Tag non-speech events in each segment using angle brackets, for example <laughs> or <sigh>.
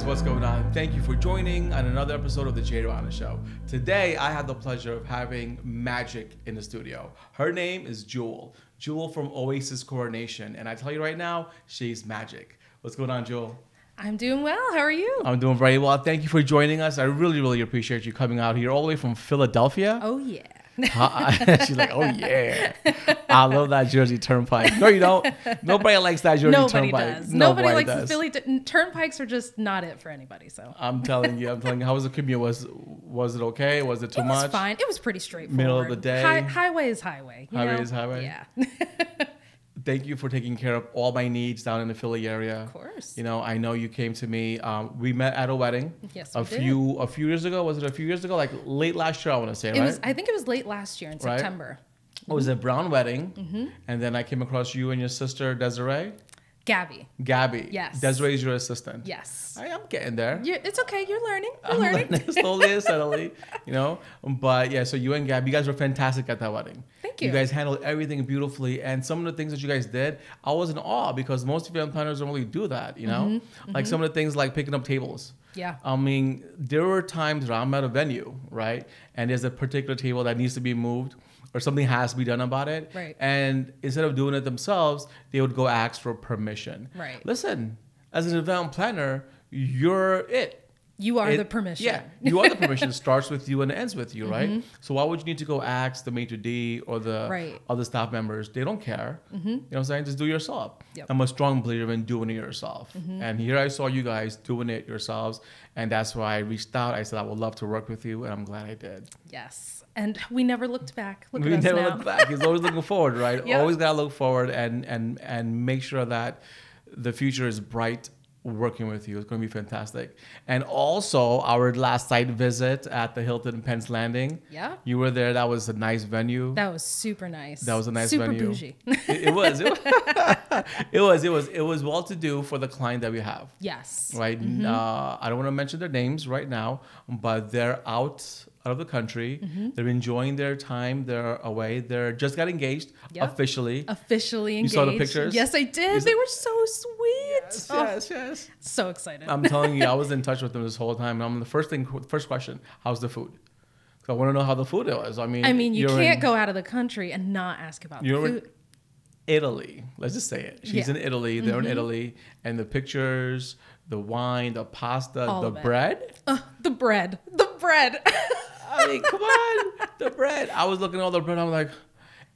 guys, what's going on? Thank you for joining on another episode of the Jay Rana Show. Today, I have the pleasure of having Magic in the studio. Her name is Jewell. Jewell from Oasis Coordination, and I tell you right now, she's magic. What's going on, Jewell? I'm doing well. How are you? I'm doing very well. Thank you for joining us. I really, really appreciate you coming out here all the way from Philadelphia. Oh yeah. <laughs> She's like, oh yeah, I love that Jersey Turnpike. No, you don't. Nobody likes that Jersey Nobody Turnpike. does. Nobody, likes the Philly t- turnpikes are just not it for anybody. So I'm telling you, I'm telling you. How was the commute? Was was it okay? Was it too it was much? fine. It was pretty straightforward. Middle of the day? Hi- highway is highway. you Highway know? is highway? Yeah. <laughs> Thank you for taking care of all my needs down in the Philly area. Of course. You know, I know you came to me. Um, we met at a wedding. Yes, A we did. few a few years ago. Was it a few years ago? Like late last year, I want to say, It right? was. I think it was late last year in Right. September. it was a brown wedding, Mm-hmm. and then I came across you and your sister Desiree, Gabby. Gabby. Yes. Desiree is your assistant. Yes. I am getting there. you it's okay. You're learning. You're I'm learning. learning <laughs> slowly and steadily, <laughs> you know. But yeah, so you and Gab, you guys were fantastic at that wedding. Thank You you. guys handled everything beautifully, and some of the things that you guys did, I was in awe because most event planners don't really do that, you know. Mm-hmm, Like some of the things like picking up tables. Yeah. I mean, there were times where I'm at a venue, right, and there's a particular table that needs to be moved. Or something has to be done about it. Right. And instead of doing it themselves, they would go ask for permission. Right. Listen, as an event planner, you're it. You are It- the permission. Yeah, you are the <laughs> permission. It starts with you and ends with you, right? Mm-hmm. So why would you need to go ask the maitre d or the Right. other staff members? They don't care. Mm-hmm. You know what I'm saying? Just do yourself. Yep. I'm a strong believer in doing it yourself. Mm-hmm. And here I saw you guys doing it yourselves, and that's why I reached out. I said I would love to work with you, and I'm glad I did. Yes. And we never looked back. Look we at us never now. look back. He's always looking forward, right? <laughs> Yep. Always gotta look forward and and and make sure that the future is bright. Working with you, it's going to be fantastic. And also, our last site visit at the Hilton Penn's Landing. Yeah. you were there. That was a nice venue. That was super nice. That was a nice super venue. bougie. <laughs> It, it was. It was. <laughs> it was. It was. It was well to do for the client that we have. yes. Right. Mm-hmm. Uh, I don't want to mention their names right now, but they're out out of the country. Mm-hmm. They're enjoying their time. They're away. They're just got engaged Yep. officially. Officially You saw the pictures? Yes, I did. They were so sweet. Yes, Oh, yes, yes. So excited. I'm telling you, I was in <laughs> touch with them this whole time. And I'm the first thing, first question: How's the food? 'Cause I want to know how the food is. I mean, I mean, you can't in go out of the country and not ask about the You're in- food. Italy. Let's just say it. She's Yeah. Mm-hmm. in Italy. They're in Italy, and the pictures, the wine, the pasta, All the bread. Uh, the bread. The bread. <laughs> Mean, come on, the bread. I was looking at all the bread. I'm like,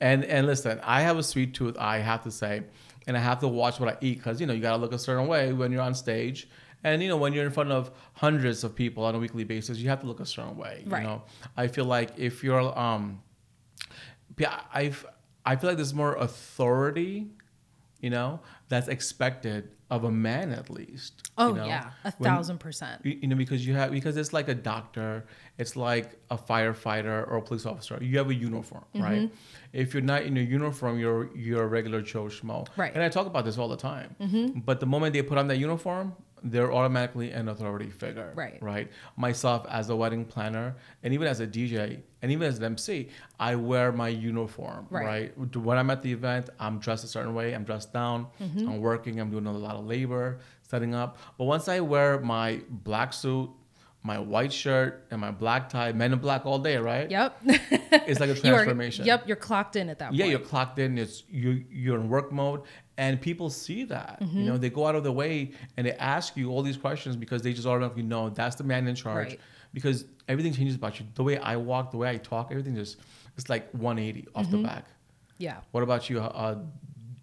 and and listen, I have a sweet tooth. I have to say, and I have to watch what I eat because you know you gotta look a certain way when you're on stage, and you know when you're in front of hundreds of people on a weekly basis, you have to look a certain way. Right. You know, I feel like if you're um, yeah, I've I feel like there's more authority, you know, that's expected of a man at least. Oh you know? yeah, a When- thousand percent. you know because you have because it's like a doctor it's like a firefighter or a police officer you have a uniform mm-hmm. right if you're not in a uniform you're you're a regular joe schmo Right. and i talk about this all the time mm-hmm. but the moment they put on that uniform they're automatically an authority figure Right. right myself as a wedding planner and even as a dj and even as an mc i wear my uniform Right. right when i'm at the event i'm dressed a certain way i'm dressed down Mm-hmm. i'm working i'm doing a lot of labor setting up but once i wear my black suit my white shirt and my black tie men in black all day right Yep. it's like a <laughs> You are- transformation yep, you're clocked in at that yeah point. Yeah, you're clocked in it's you you're in work mode and people see that Mm-hmm. you know they go out of the way and they ask you all these questions because they just automatically know that's the man in charge Right. because everything changes about you the way i walk the way i talk everything just it's like 180 off Mm-hmm. the back Yeah. what about you uh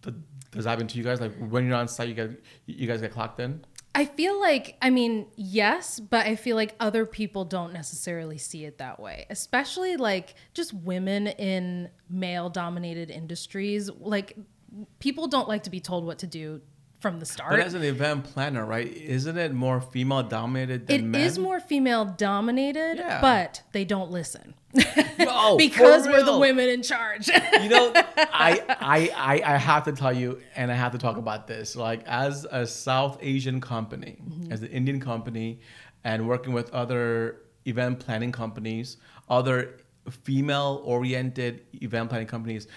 th- does that happen to you guys like when you're on site you get you guys get clocked in I feel like, I mean, yes, but I feel like other people don't necessarily see it that way, especially like just women in male dominated industries. Like, people don't like to be told what to do from the start. but as an event planner right isn't it more female dominated than It men is more female dominated, Yeah. but they don't listen <laughs> Yo, <laughs> because we're the women in charge. you know, I, <laughs> I I I have to tell you, and I have to talk about this. Like as a South Asian company, Mm-hmm. as an Indian company, and working with other event planning companies, other female-oriented event planning companies,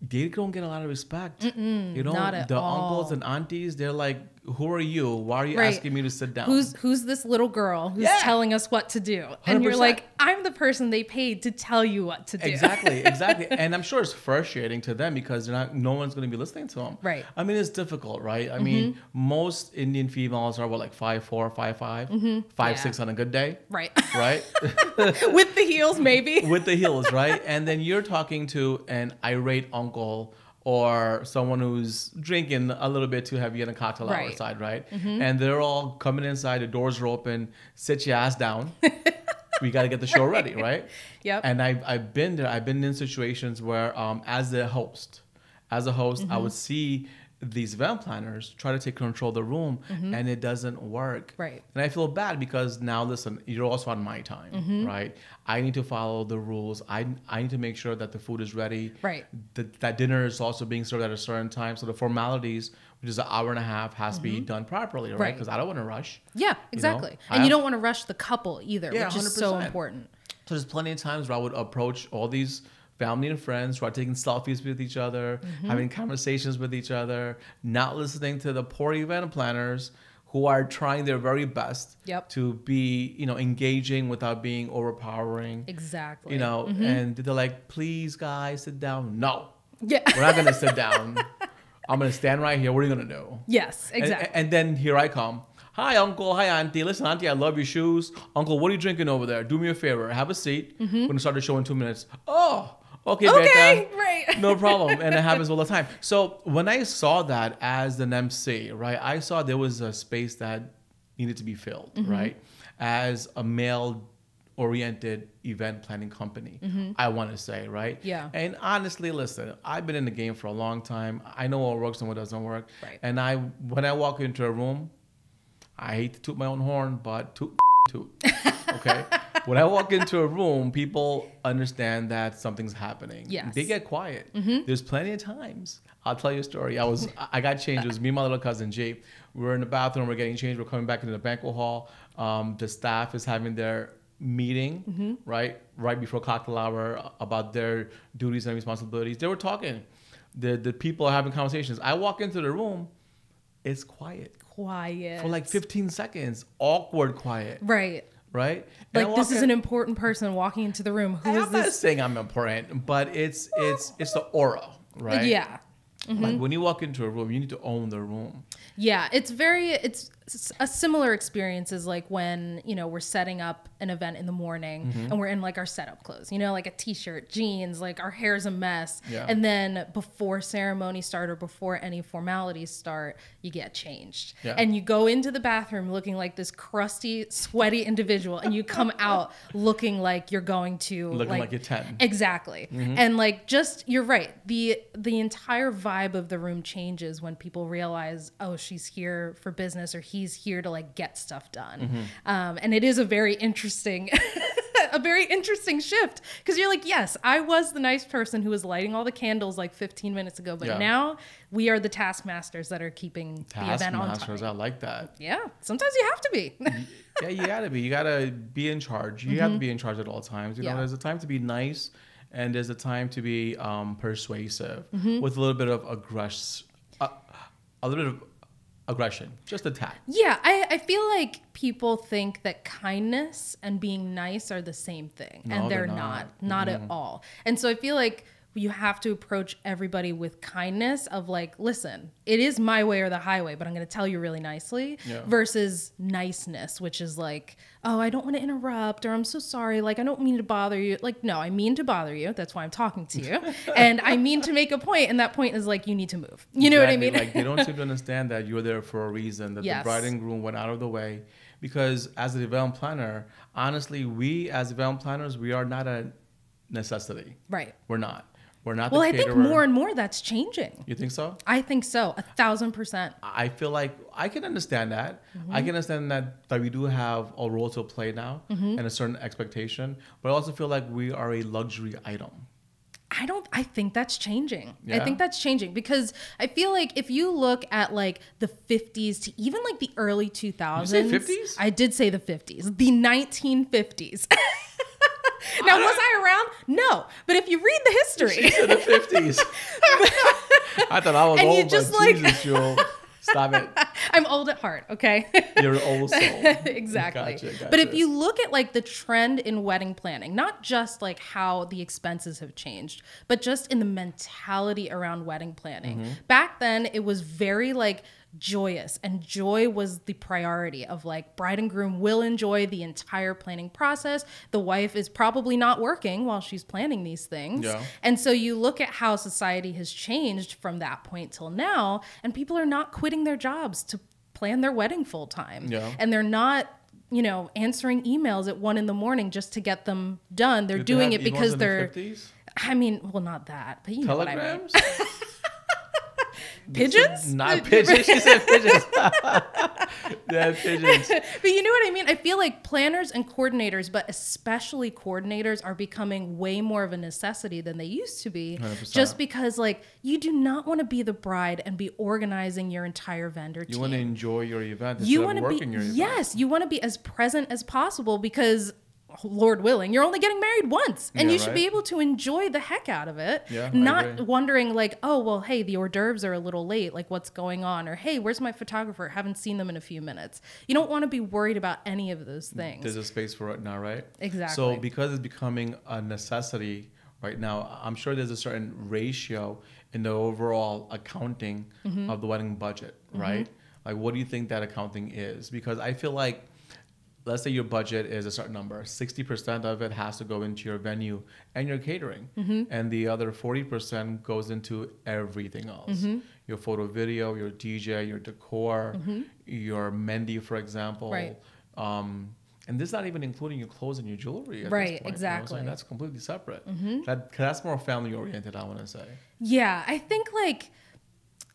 they don't get a lot of respect. you know, the uncles all. and aunties, they're like who are you? Why are you Right. asking me to sit down? Who's who's this little girl who's Yeah. telling us what to do? And you're like, I'm the person they paid to tell you what to do. Exactly, <laughs> exactly. and I'm sure it's frustrating to them because they're not no one's going to be listening to them. Right. Mm-hmm. I mean, it's difficult, right? I mean, most Indian females are what like five four, five five, five Yeah. six on a good day, right. right? <laughs> <laughs> With the heels, maybe. With the heels, right? And then you're talking to an irate uncle or someone who's drinking a little bit too heavy in a cocktail Right. Mm-hmm. side, right? And they're all coming inside, the doors are open, sit your ass down. <laughs> we got to get the show ready, right? Yep. And I've, I've been there. I've been in situations where, um, as the host, as a host, I Mm-hmm. would see these event planners try to take control of the room, and it doesn't work. Mm-hmm. Right. And I feel bad because now, listen, you're also on my time, Mm-hmm. right? I need to follow the rules. I I need to make sure that the food is ready. Right. That that dinner is also being served at a certain time. So the formalities, which is an hour and a half, has to be done properly, right? Mm-hmm. Right. Because I don't want to rush. Yeah, exactly. I and you don't want to rush the couple either, Yeah, which is so important. So there's plenty of times where I would approach all these family and friends who are taking selfies with each other, Mm-hmm. having conversations with each other, not listening to the poor event planners who are trying their very best Yep. to be, you know, engaging without being overpowering. Exactly. You know, and they're like, please guys, sit down. No, Yeah. we're not gonna sit down. <laughs> I'm gonna stand right here. What are you gonna do? yes, exactly. And, then here I come. Hi, uncle. Hi, auntie. Listen, auntie, I love your shoes. Uncle, what are you drinking over there? Do me a favor. Have a seat. We're gonna start the show in two minutes. Oh, okay, Mm-hmm. Okay, right. <laughs> No problem. And it happens all the time. So when I saw that as an MC, right, I saw there was a space that needed to be filled, Mm-hmm. right, as a male oriented event planning company i want to say right Mm-hmm. Yeah. and honestly listen i've been in the game for a long time i know what works and what doesn't work Right. and i when i walk into a room i hate to toot my own horn but toot toot okay? <laughs> When i walk into a room people understand that something's happening. Yes. they get quiet. There's plenty of times. I'll tell you a story. I was <laughs> i got changed. It was me and my little cousin g we were in the bathroom. We're getting changed. We're coming back into the banquet hall. Um, the staff is having their meeting right? Right before cocktail hour about their duties and responsibilities. They were talking. The the people are having conversations. I walk into the room. It's quiet Quiet. for like 15 seconds awkward quiet Right. right And Like this is in- an important person walking into the room. Who is I'm not this? saying I'm important, but it's it's it's the aura, right? Yeah. Like mm-hmm. when you walk into a room, you need to own the room. Yeah, it's very it's a similar experience is like when, you know, we're setting up an event in the morning Mm-hmm. and we're in like our setup clothes, you know, like a t-shirt, jeans, like our hair's a mess. Yeah. And then before ceremony start or before any formalities start, you get changed. Yeah. And you go into the bathroom looking like this crusty, sweaty individual and you come <laughs> out looking like you're going to Looking like you're 10. Exactly. And like just you're right. The the entire vibe of the room changes when people realize, oh, she's here for business or he's here to like get stuff done. Um, and it is a very interesting <laughs> a very interesting shift because you're like, yes, I was the nice person who was lighting all the candles like 15 minutes ago, but Yeah. now we are the taskmasters that are keeping the event on Taskmasters, time. I like that. Yeah, sometimes you have to be. yeah, you gotta be. You gotta be in charge. You have to be in charge at all times. You know, Mm-hmm. There's a time to be nice, and there's a time to be um, persuasive Mm-hmm. with a little bit of aggress, uh, a little bit of aggression, just a tad. Yeah, I, I feel like people think that kindness and being nice are the same thing, No, and they're, they're not, not. not, at all. And so I feel like you have to approach everybody with kindness of like, listen, it is my way or the highway, but I'm going to tell you really nicely Yeah. versus niceness, which is like, oh, I don't want to interrupt or I'm so sorry. Like, I don't mean to bother you. Like, no, I mean to bother you. That's why I'm talking to you. <laughs> and I mean to make a point, And that point is like, you need to move. You know what I mean? like they don't seem to <laughs> understand that you're there for a reason. That Yes. the bride and groom went out of the way, because as a event planner, honestly, we as event planners, we are not a necessity. right. We're not. We're not. Well, I think more and more that's changing. You think so? I think so, a thousand percent. I feel like I can understand that. Mm-hmm. I can understand that that we do have a role to play now Mm-hmm. and a certain expectation, but I also feel like we are a luxury item. I don't. I think that's changing. I think that's changing because I feel like if you look at like the 50s to even like the early 2000s. 50s? I did say the 50s, the 1950s. <laughs> <laughs> now, was I around? No, but if you read the history, to the fifties. <laughs> I thought I was And you old, just, but like- Jesus, Jewell, stop it. <laughs> I'm old at heart, okay? You're an old soul. exactly. Gotcha, But if you look at like the trend in wedding planning, not just like how the expenses have changed, but just in the mentality around wedding planning. Mm-hmm. Back then, it was very like joyous and joy was the priority of like bride and groom will enjoy the entire planning process the wife is probably not working while she's planning these things Yeah. and so you look at how society has changed from that point till now, and people are not quitting their jobs to plan their wedding full time. Yeah. And they're not, you know, answering emails at one in the morning just to get them done. They're Did doing have it because they're, 50s? I mean, well, not that, but you know what I mean. <laughs> Pigeons? Not pigeons. She said pigeons. <laughs> yeah, pigeons. but you know what I mean? I feel like planners and coordinators, but especially coordinators, are becoming way more of a necessity than they used to be. 100%. Just because, like, you do not want to be the bride and be organizing your entire vendor You team. want to enjoy your event you want to be your event. yes, you want to be as present as possible because. Lord willing, you're only getting married once, and Yeah, you should be able to enjoy the heck out of it. Yeah, not wondering like, oh well, hey, the hors d'oeuvres are a little late. Like, what's going on? Or hey, where's my photographer? Haven't seen them in a few minutes. You don't want to be worried about any of those things. There's a space for it now, right? Exactly. So because it's becoming a necessity right now, I'm sure there's a certain ratio in the overall accounting Mm-hmm. of the wedding budget, right? Like, what do you think that accounting is? Because I feel like, let's say your budget is a certain number, 60% of it has to go into your venue and your catering, Mm-hmm. and the other 40% goes into everything else. Mm-hmm. Your photo, video, your DJ, your decor, your mehndi, for example. Right. Um, and this is not even including your clothes and your jewelry. At Right, point, you know exactly. That's completely separate. That 'cause that's more family oriented. I want to say. Yeah, I think like,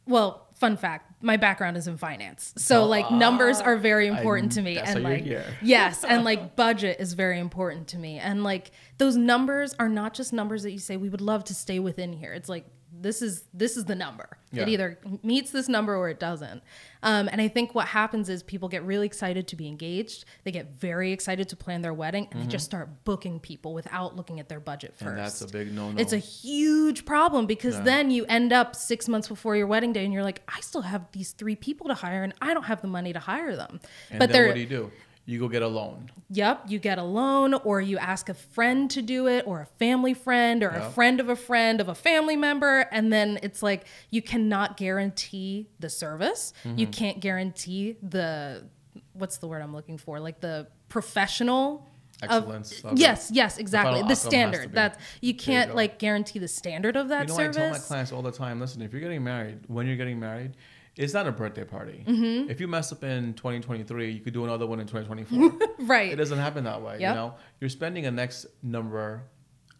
well, fun fact, my background is in finance. So Oh, like numbers ah, are very I- important to me. and like, yes. And <laughs> like budget is very important to me. And like those numbers are not just numbers that you say, we would love to stay within here. It's like, this is this is the number. It either meets this number or it doesn't. Um, and I think what happens is people get really excited to be engaged. They get very excited to plan their wedding, and they just start booking people without looking at their budget first. Mm-hmm. And that's a big no no. It's a huge problem because Yeah. then you end up six months before your wedding day and you're like, I still have these three people to hire and I don't have the money to hire them. and but then what do you do? You go get a loan. yep, you get a loan or you ask a friend to do it or a family friend or a friend of a friend of a family member. And then it's like, you cannot guarantee the service. Mm-hmm. You can't guarantee the, what's the word I'm looking for? Like the professional. Excellence of it. yes, yes, exactly. outcome The standard. That's you can't go. like guarantee the standard of that You know, service. I tell my clients all the time. Listen, if you're getting married, when you're getting married, it's not a birthday party. Mm-hmm. If you mess up in 2023, you could do another one in 2024. <laughs> right. It doesn't happen that way. Yep. You know, you're spending a next number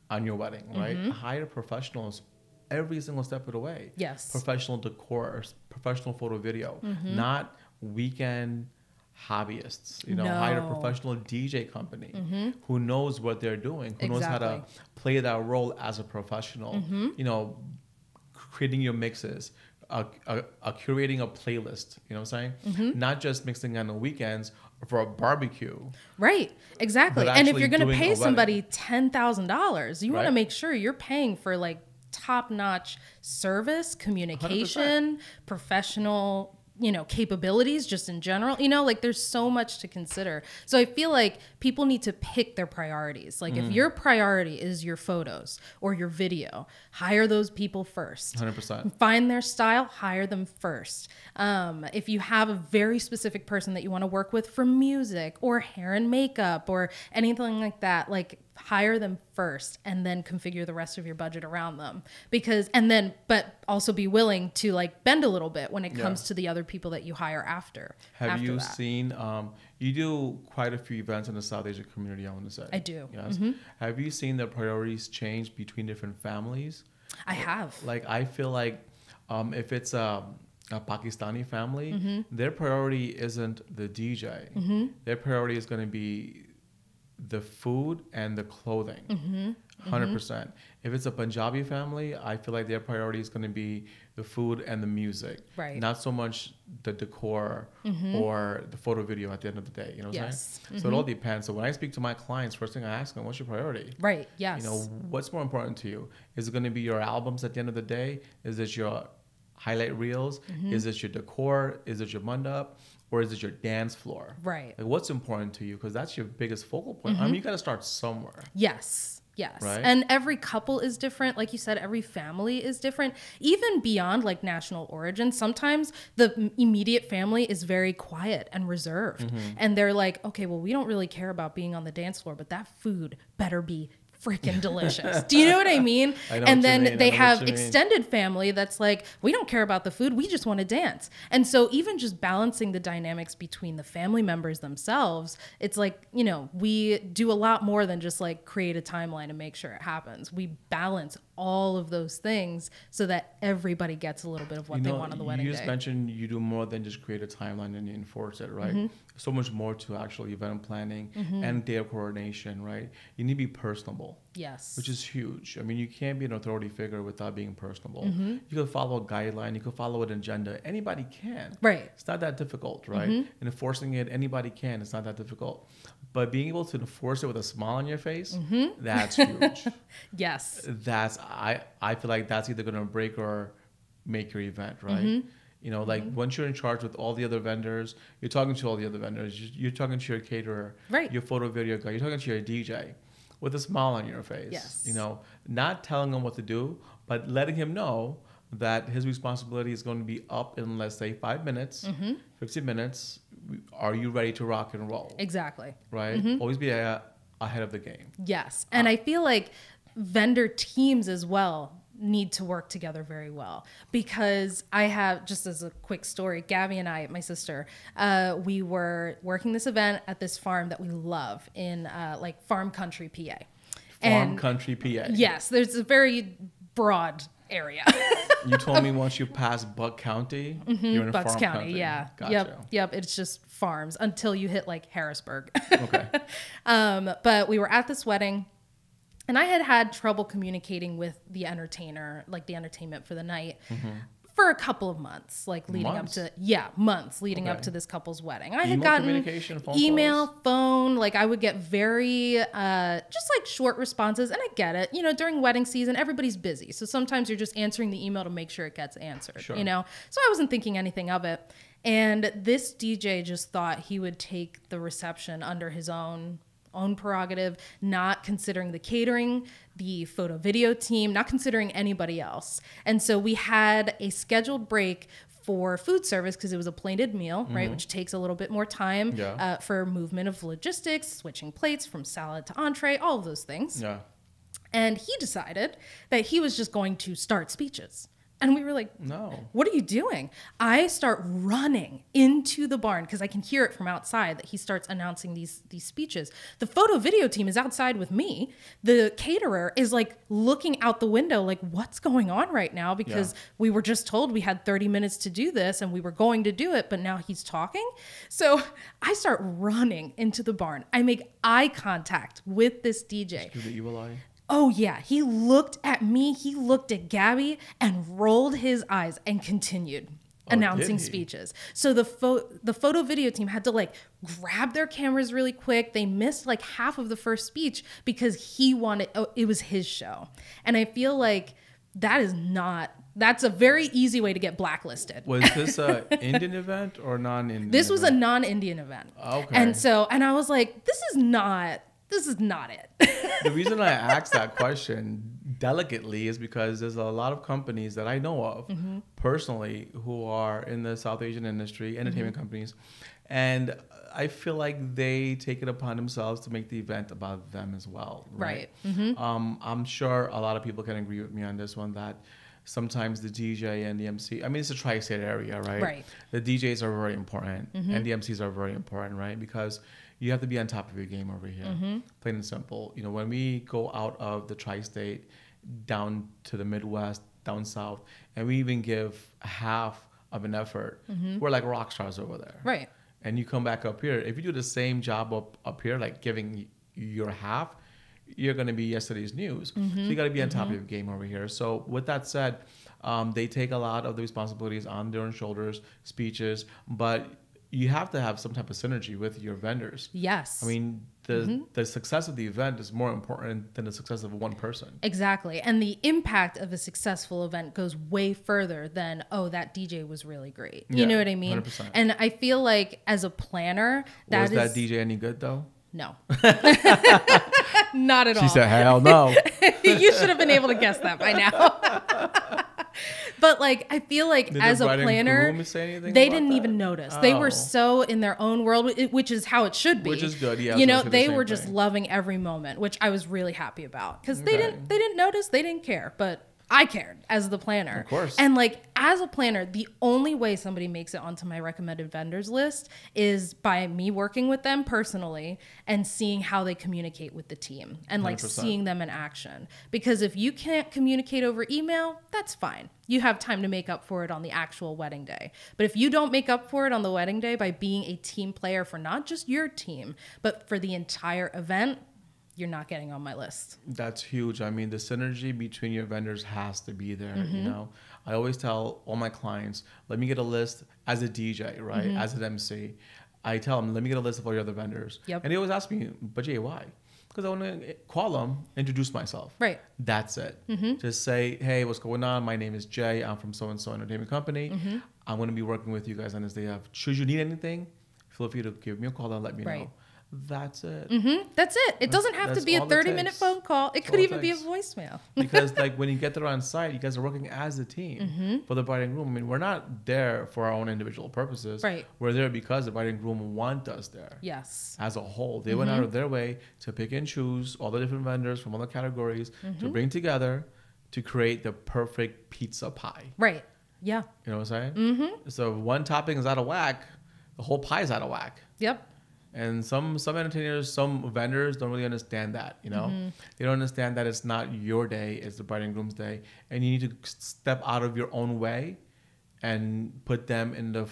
on your wedding, right? Mm-hmm. Hire professionals every single step of the way. Yes. Professional decor, professional photo video, Mm-hmm. not weekend hobbyists. You know, hire a Mm-hmm. professional DJ company who knows what they're doing, who knows how to Mm-hmm. play that role as a professional. You know, creating your mixes, uh, uh, uh, curating a playlist. You know what I'm saying? Mm-hmm. Not just mixing on the weekends for a barbecue. Right, exactly. And if you're going to pay somebody ten thousand dollars, you want to make sure you're paying for like top notch service, communication, professional, you know, capabilities just in general. You know, like there's so much to consider. So I feel like people need to pick their priorities. Like Mm. if your priority is your photos or your video, hire those people first. 100%. find their style hire them first um, if you have a very specific person that you want to work with for music or hair and makeup or anything like that like hire them first and then configure the rest of your budget around them because and then but also be willing to like bend a little bit when it Yeah. comes to the other people that you hire after Have after you that. seen? Um, you do quite a few events in the South Asian community. I want to say. I do. Yes. Have you seen the priorities change between different families? i have Like I feel like um, if it's a, a Pakistani family, Mm-hmm. their priority isn't the DJ. Their priority is going to be the food and the clothing. Mm-hmm. 100 percent. If it's a Punjabi family, I feel like their priority is going to be the food and the music, Right. Not so much the decor or the photo video at the end of the day. You know what I'm Yes. saying? So it all depends. So when I speak to my clients, first thing I ask them, "What's your priority?" right yes You know, what's more important to you? Is it going to be your albums at the end of the day? Is it your highlight reels? Mm-hmm. Is it your decor? Is it your mandap? Or is it your dance floor? Right. Like what's important to you? Because that's your biggest focal point. I mean, you got to start somewhere. Yes. Yes. Right? And every couple is different. Like you said, every family is different. Even beyond like national origin, sometimes the immediate family is very quiet and reserved. Mm-hmm. And they're like, okay, well, we don't really care about being on the dance floor, but that food better be freaking <laughs> delicious. Do you know what I mean? <laughs> I and then mean. They have mean. extended family that's like, we don't care about the food, we just want to dance. And so even just balancing the dynamics between the family members themselves, it's like, you know, we do a lot more than just like create a timeline and make sure it happens. We balance all of those things so that everybody gets a little bit of what you they want on the wedding you just day. mentioned you do more than just create a timeline and enforce it, right? Mm-hmm. So much more to actual event planning and data coordination, right? You need to be personable. yes. which is huge. I mean, you can't be an authority figure without being personable. Mm-hmm. You can follow a guideline, you can follow an agenda. Anybody can. Right. It's not that difficult, right? Mm-hmm. And enforcing it, anybody can. It's not that difficult. But being able to enforce it with a smile on your face, Mm-hmm. that's huge. <laughs> yes. that's I I feel like that's either gonna break or make your event, right? Mm-hmm. You know, like once you're in charge with all the other vendors, you're talking to all the other vendors. you- You're talking to your caterer, Right. Your photo video guy. You're talking to your DJ with a smile on your face. Yes. You know, not telling him what to do, but letting him know that his responsibility is going to be up in let's say five minutes, Mm-hmm. 50 minutes. Are you ready to rock and roll? Exactly. Right. Mm-hmm. Always be a, ahead of the game. Yes. And I feel like vendor teams as well need to work together very well because I have just as a quick story, Gabby and I, my sister, uh, we were working this event at this farm that we love in uh, like farm country, PA. Farm country PA. yes, there's a very broad area. <laughs> You told me once you pass Buck County, you're in Bucks farm County, country. yeah. Gotcha. Yep, yep. It's just farms until you hit like Harrisburg. Okay. <laughs> Um, but we were at this wedding, and I had had trouble communicating with the entertainer, like the entertainment for the night. For a couple of months, like leading. Months? up to yeah, months leading up to this couple's wedding. I had gotten phone email, calls? phone. Like I would get very uh, just like short responses, and I get it. You know, during wedding season, everybody's busy, so sometimes you're just answering the email to make sure it gets answered. Sure. You know, so I wasn't thinking anything of it. And this DJ just thought he would take the reception under his own own prerogative, not considering the catering, the photo video team, not considering anybody else. And so we had a scheduled break for food service because it was a plated meal, right, which takes a little bit more time Yeah. uh, for movement of logistics, switching plates from salad to entree, all of those things. Yeah. And he decided that he was just going to start speeches. And we were like, No. what are you doing? I start running into the barn because I can hear it from outside that he starts announcing these these speeches. The photo video team is outside with me. The caterer is like looking out the window like what's going on right now because Yeah. we were just told we had 30 minutes to do this and we were going to do it but now he's talking. So I start running into the barn. I make eye contact with this DJ. Evil eye. Oh yeah, he looked at me, he looked at Gabby and rolled his eyes and continued Oh, announcing speeches. So the pho- the photo video team had to like grab their cameras really quick. They missed like half of the first speech because he wanted oh, it was his show. And I feel like that is not that's a very easy way to get blacklisted. Was this a <laughs> Indian event or non-Indian? This was a non-Indian event. Ah, okay. And so and I was like this is not this is not it. the <laughs> reason I asked that question delicately is because there's a lot of companies that I know of Mm-hmm. personally who are in the South Asian industry, entertainment Mm-hmm. companies, and I feel like they take it upon themselves to make the event about them as well. Right. Mm-hmm. Um, I'm sure a lot of people can agree with me on this one that sometimes the DJ and the MC, I mean, it's a tri state area, right? Right. The DJs are very important Mm-hmm. and the MCs are very important, right? Because you have to be on top of your game over here, Mm-hmm. plain and simple. You know, when we go out of the tri state down to the Midwest, down south, and we even give half of an effort, we're like rock stars over there. Mm-hmm. right. And you come back up here, if you do the same job up, up here, like giving your half, you're going to be yesterday's news. So you got to be on top of your game over here. So with that said, um, they take a lot of the responsibilities on their own shoulders, speeches, but you have to have some type of synergy with your vendors. Yes. I mean, the mm-hmm. the success of the event is more important than the success of one person. Exactly. And the impact of a successful event goes way further than, oh, that DJ was really great. You Yeah, know what I mean? 100%. And I feel like as a planner, that Was is that DJ any good though? no. <laughs> <laughs> Not at all. She said, "Hell no." <laughs> you should have been able to guess that by now. But like I feel like Did as a planner, groom say anything they didn't that? even notice. They Oh. were so in their own world, which is how it should be. Which is good, yeah, You know, the they same were just loving every moment, which I was really happy about because they didn't they didn't notice, they didn't care, but I cared as the planner. Of course. And like as a planner, the only way somebody makes it onto my recommended vendors list is by me working with them personally and seeing how they communicate with the team and like 100%. seeing them in action. Because if you can't communicate over email, that's fine. You have time to make up for it on the actual wedding day. But if you don't make up for it on the wedding day by being a team player for not just your team, but for the entire event, you're not getting on my list. That's huge. I mean, the synergy between your vendors has to be there. Mm-hmm. You know, I always tell all my clients, let me get a list as a DJ, right? Mm-hmm. As an MC. I tell them, let me get a list of all your other vendors. Yep. And they always ask me, but Jay, why? Because I want to call them, introduce myself. Right. That's it. Mm-hmm. Just say, hey, what's going on? My name is Jay. I'm from so and so entertainment company. Mm-hmm. I'm going to be working with you guys on this day of. Should you need anything, feel free to give me a call and let me Right. know. That's it. hmm That's it. It doesn't have to that's be a 30 minute phone call. It That's could all it even be a voicemail. <laughs> because like when you get there on site, you guys are working as a team Mm-hmm. for the bride and groom. I mean, we're not there for our own individual purposes. Right. We're there because the bride and groom want us there. Yes. As a whole, they went Mm-hmm. out of their way to pick and choose all the different vendors from all the categories Mm-hmm. to bring together to create the perfect pizza pie. Right. Yeah. You know what I'm saying? Mm-hmm. So if one topping is out of whack, the whole pie is out of whack. Yep. And some some entertainers, some vendors don't really understand that. You know, Mm-hmm. they don't understand that it's not your day; it's the bride and groom's day, and you need to step out of your own way and put them in the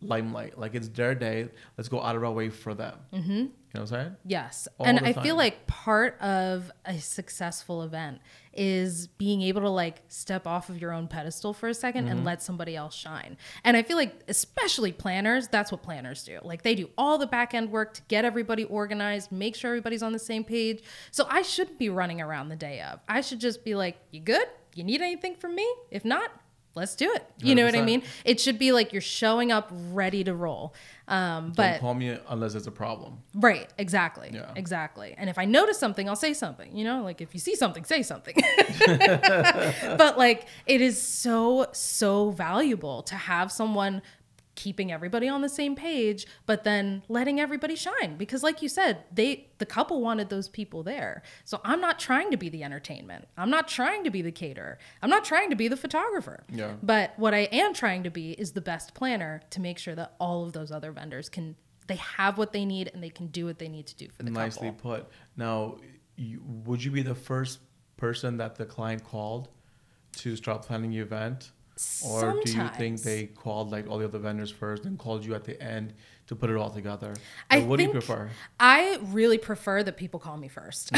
limelight. Like it's their day. Let's go out of our way for them. Mm-hmm. You know what I'm saying? Yes. All and I feel like part of a successful event is being able to like step off of your own pedestal for a 2nd Mm-hmm. and let somebody else shine. And I feel like especially planners, that's what planners do. Like they do all the back end work to get everybody organized, make sure everybody's on the same page. So I shouldn't be running around the day of. I should just be like, "You good? You need anything from me? If not, let's do it." You know what I mean? It should be like you're showing up ready to roll. Um, Don't but call me unless it's a problem. Right, exactly. Yeah. Exactly. And if I notice something, I'll say something. You know, like if you see something, say something. <laughs> but like it is so so valuable to have someone keeping everybody on the same page but then letting everybody shine because like you said they the couple wanted those people there so i'm not trying to be the entertainment i'm not trying to be the caterer i'm not trying to be the photographer Yeah. but what I am trying to be is the best planner to make sure that all of those other vendors can they have what they need and they can do what they need to do for the Nicely couple. put. Now, you, would you be the first person that the client called to start planning the event? Or do you think they called like all the other vendors first and called you at the end to put it all together? I Or what do you prefer? I really prefer that people call me first.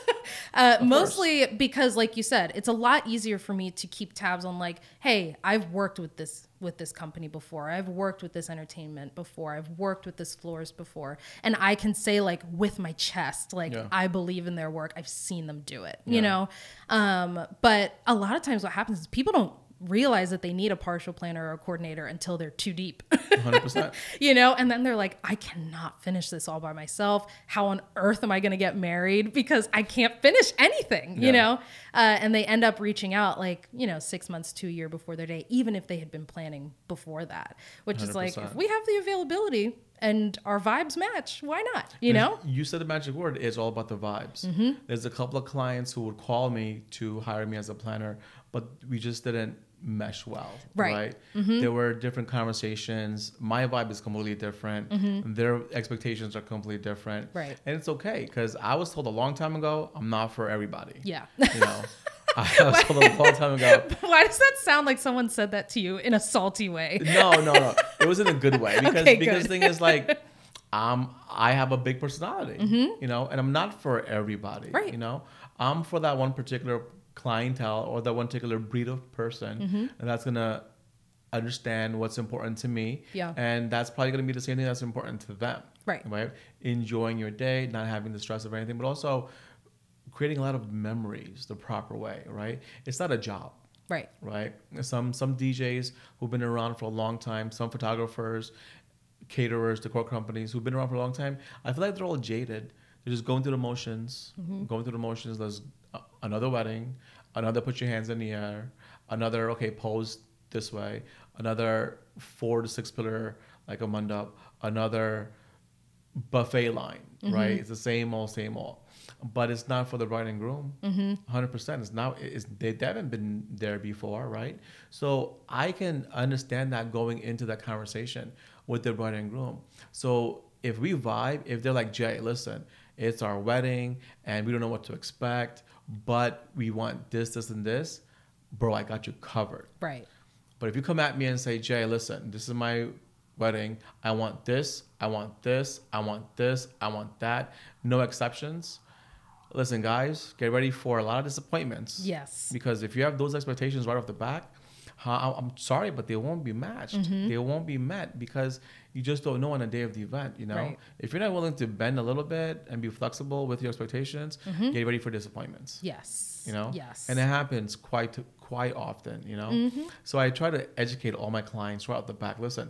<laughs> uh, mostly because, like you said, it's a lot easier for me to keep tabs on like, hey, I've worked with this with this company before. I've worked with this entertainment before. I've worked with this florist before, and I can say like with my chest, like Yeah. I believe in their work. I've seen them do it. You know, um, but a lot of times what happens is people don't realize that they need a partial planner or a coordinator until they're too deep. 100%. <laughs> you know and then they're like i cannot finish this all by myself how on earth am i going to get married because i can't finish anything you know uh, and they end up reaching out like you know six months to a year before their day even if they had been planning before that which is like if we have the availability and our vibes match why not you know Mm-hmm. You said the magic word. It's all about the vibes. There's a couple of clients who would call me to hire me as a planner, but we just didn't mesh well. Right. Mm-hmm. There were different conversations. My vibe is completely different. Their expectations are completely different. Mm-hmm. Right. And it's okay because I was told a long time ago, I'm not for everybody. yeah You know, <laughs> I was told a long time ago, <laughs> why does that sound like someone said that to you in a salty way no, no, no. It was in a good way <laughs> because Okay, because good. thing is like, um, I have a big personality, Mm-hmm. you know, and I'm not for everybody, Right. You know, I'm for that one particular clientele or that one particular breed of person, Mm-hmm. and that's gonna understand what's important to me. Yeah. And that's probably going to be the same thing that's important to them. Right. Right. Enjoying your day, not having the stress of anything, but also creating a lot of memories the proper way. Right. It's not a job Right. right? Some some DJs who've been around for a long time, some photographers, caterers, decor companies who've been around for a long time. I feel like they're all jaded. They're just going through the motions, going through the motions. Uh, another wedding, another put your hands in the air, another okay pose this way, another four to six pillar like a mandap, another buffet line, mm-hmm. right? It's the same old, same old. But it's not for the bride and groom. Mm-hmm. 100%. It's not, it's, they, they haven't been there before, right? So I can understand that going into that conversation with the bride and groom. So if we vibe, if they're like, Jay, listen, it's our wedding and we don't know what to expect, but we want this, this, and this, bro, I got you covered. Right. But if you come at me and say, Jay, listen, this is my wedding. I want this, I want this, I want this, I want that. No exceptions. Listen, guys, get ready for a lot of disappointments. Yes. Because if you have those expectations right off the back, huh, I'm sorry, but they won't be matched. Mm-hmm. They won't be met because you just don't know on the day of the event. You know, Right. if you're not willing to bend a little bit and be flexible with your expectations, get ready for disappointments Yes. you know Mm-hmm. Yes. Mm-hmm. and it happens quite quite often you know so i try to educate all my clients right out the back listen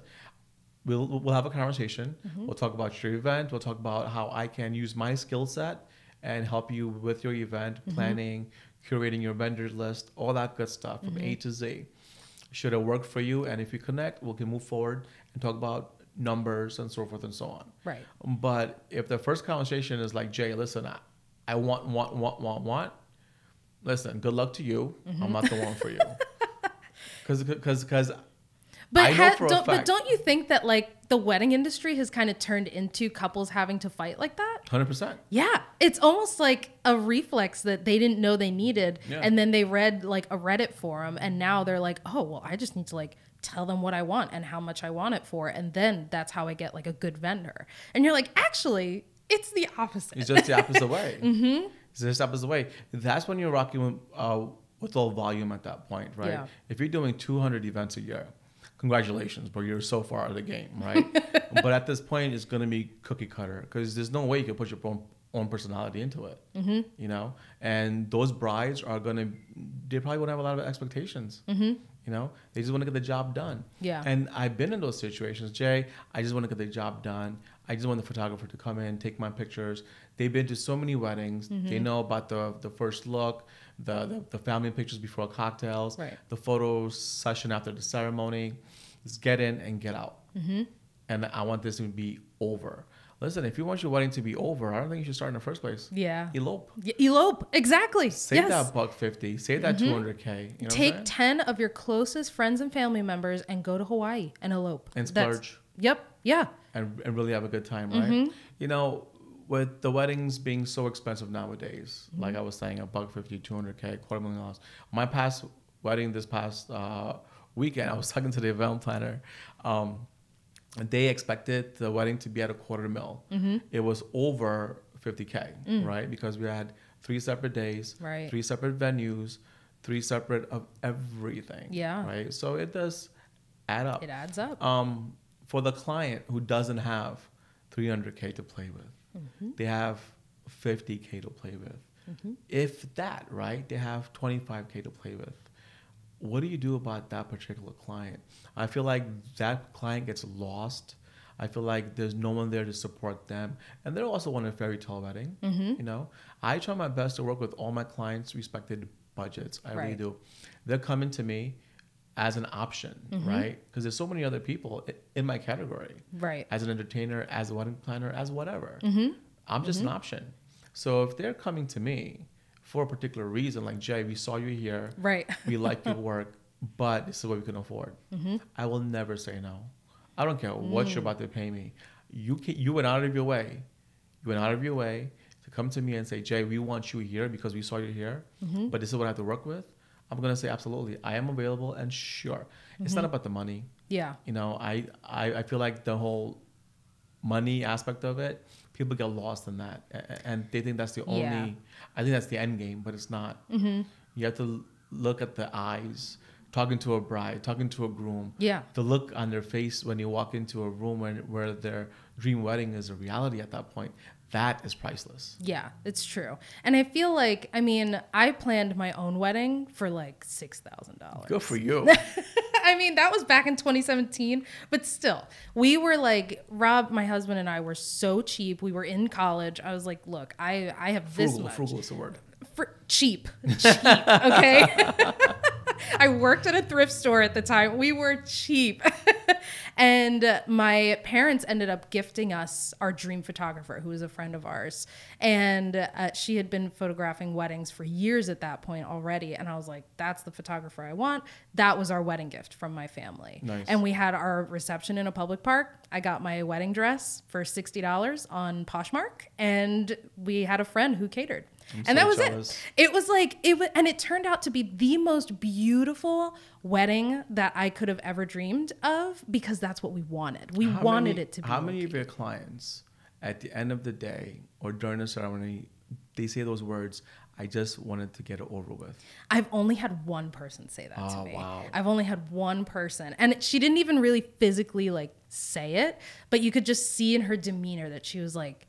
we'll we'll have a conversation Mm-hmm. we'll talk about your event we'll talk about how i can use my skill set and help you with your event Mm-hmm. planning curating your vendor list all that good stuff from Mm-hmm. a to z should it work for you and if you connect we can move forward and talk about numbers and so forth and so on Right. but if the first conversation is like, Jay, listen, I, I want, want, want, want, want, listen, good luck to you. Mm-hmm. I'm not the one for you. <laughs> Because, because, because, But, ha- don't, but don't you think that like the wedding industry has kind of turned into couples having to fight like that? 100%. Yeah, it's almost like a reflex that they didn't know they needed, Yeah. and then they read like a Reddit forum, and now they're like, oh well, I just need to like tell them what I want and how much I want it for, and then that's how I get like a good vendor. And you're like, actually, it's the opposite. It's just the opposite way. <laughs> mm-hmm. It's just the opposite way. That's when you're rocking with, uh, with all volume at that point, right? Yeah. If you're doing 200 events a year, congratulations, but you're so far out of the game, right? <laughs> but at this point, it's going to be cookie cutter because there's no way you can put your own, own personality into it, mm-hmm. you know? And those brides are going to, they probably won't have a lot of expectations. Mm-hmm. You know, they just want to get the job done. Yeah. And I've been in those situations. Jay, I just want to get the job done. I just want the photographer to come in, take my pictures. They've been to so many weddings. They Mm-hmm. know about the the first look, the, the the family pictures before cocktails, Right. the photo session after the ceremony. Just get in and get out. Mm-hmm. And I want this to be over. Listen, if you want your wedding to be over, I don't think you should start in the first place. yeah. Elope. Y- elope exactly. Save yes. that buck fifty. Save that two hundred k. You know Take ten of your closest friends and family members and go to Hawaii and elope. And That's- splurge. Yep. Yeah. and, and really have a good time, right? Mm-hmm. You know, with the weddings being so expensive nowadays, Mm-hmm. like I was saying, a buck fifty, two hundred k, quarter million dollars. My past wedding this past uh, weekend, I was <laughs> talking to the event planner. Um, they expected the wedding to be at a quarter mil. Mm-hmm. It was over 50k, right? Because we had three separate days, Mm. Right. three separate venues, three separate of everything. Yeah. Right. So it does add up. It adds up. Um, for the client who doesn't have 300k to play with, Mm-hmm. they have 50k to play with. If that, right, they have 25k to play with. What do you do about that particular client? I feel like that client gets lost. I feel like there's no one there to support them, and they're also want a fairy tale wedding. Mm-hmm. You know, I try my best to work with all my clients' respected budgets. I really do. They're coming to me as an option, Mm-hmm. right? Because there's so many other people in my category right. as an entertainer, as a wedding planner, as whatever. Mm-hmm. I'm just an option. So if they're coming to me for a particular reason, like Jay, we saw you here, Right. <laughs> we like your work, <laughs> but this is what we can afford. Mm-hmm. I will never say no. I don't care what Mm. you're about to pay me. You can, you went out of your way, you went out of your way to come to me and say, Jay, we want you here because we saw you here, Mm-hmm. but this is what I have to work with. I'm gonna say absolutely. I am available and sure. It's Mm-hmm. not about the money Yeah. you know I, I i feel like the whole money aspect of it people get lost in that and they think that's the only Yeah. i think that's the end game but it's not Mm-hmm. you have to look at the eyes talking to a bride, talking to a groom. Yeah. The look on their face when you walk into a room when, where their dream wedding is a reality at that point, that is priceless. Yeah, it's true. And I feel like, I mean, I planned my own wedding for like $6,000. Good for you. <laughs> I mean, that was back in 2017, but still, we were like, Rob, my husband and I were so cheap. We were in college. I was like, look, I, I have this frugal, much. frugal is the word. For cheap, <laughs> cheap, okay? <laughs> I worked at a thrift store at the time. We were cheap. <laughs> and my parents ended up gifting us our dream photographer, who was a friend of ours. And uh, she had been photographing weddings for years at that point already. And I was like, that's the photographer I want. That was our wedding gift from my family. Nice. And we had our reception in a public park. I got my wedding dress for $60 on Poshmark. And we had a friend who catered. And so that was jealous. it. It was like it was, and it turned out to be the most beautiful wedding that I could have ever dreamed of because that's what we wanted. We How wanted many- it to be. How many of your clients, at the end of the day or during the ceremony, they say those words? I just wanted to get it over with. I've only had one person say that to Oh, me. wow. I've only had one person, and she didn't even really physically like say it, but you could just see in her demeanor that she was like,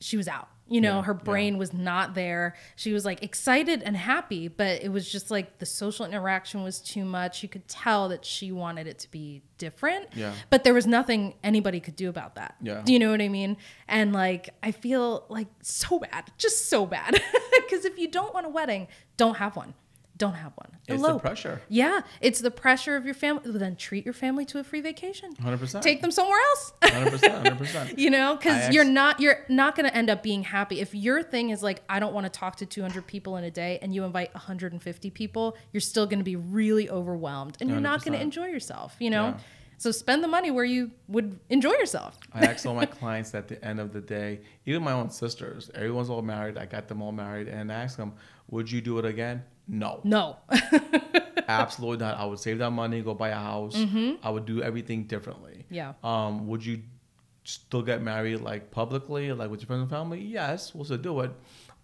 she was out. You know, Yeah, her yeah. brain was not there. She was like excited and happy, but it was just like the social interaction was too much. You could tell that she wanted it to be different. Yeah. But there was nothing anybody could do about that. Yeah. Do you know what I mean? And like, I feel like so bad, just so bad. <laughs> Because if you don't want a wedding, don't have one. Don't have one. It's the pressure. Yeah, it's the pressure of your family. Then treat your family to a free vacation. 100%. Take them somewhere else. 100%. 100%. <laughs> you know, because you're not you're not going to end up being happy if your thing is like I don't want to talk to 200 people in a day, and you invite 150 people. You're still going to be really overwhelmed, and you're not going to enjoy yourself. You know. Yeah. So spend the money where you would enjoy yourself. I ask all my <laughs> clients at the end of the day, even my own sisters, everyone's all married. I got them all married, and I ask them, "Would you do it again?" No, No. <laughs> absolutely not. I would save that money, go buy a house. Mm-hmm. I would do everything differently. Yeah. Um, would you still get married like publicly, like with your friends and family? Yes, we'll still do it,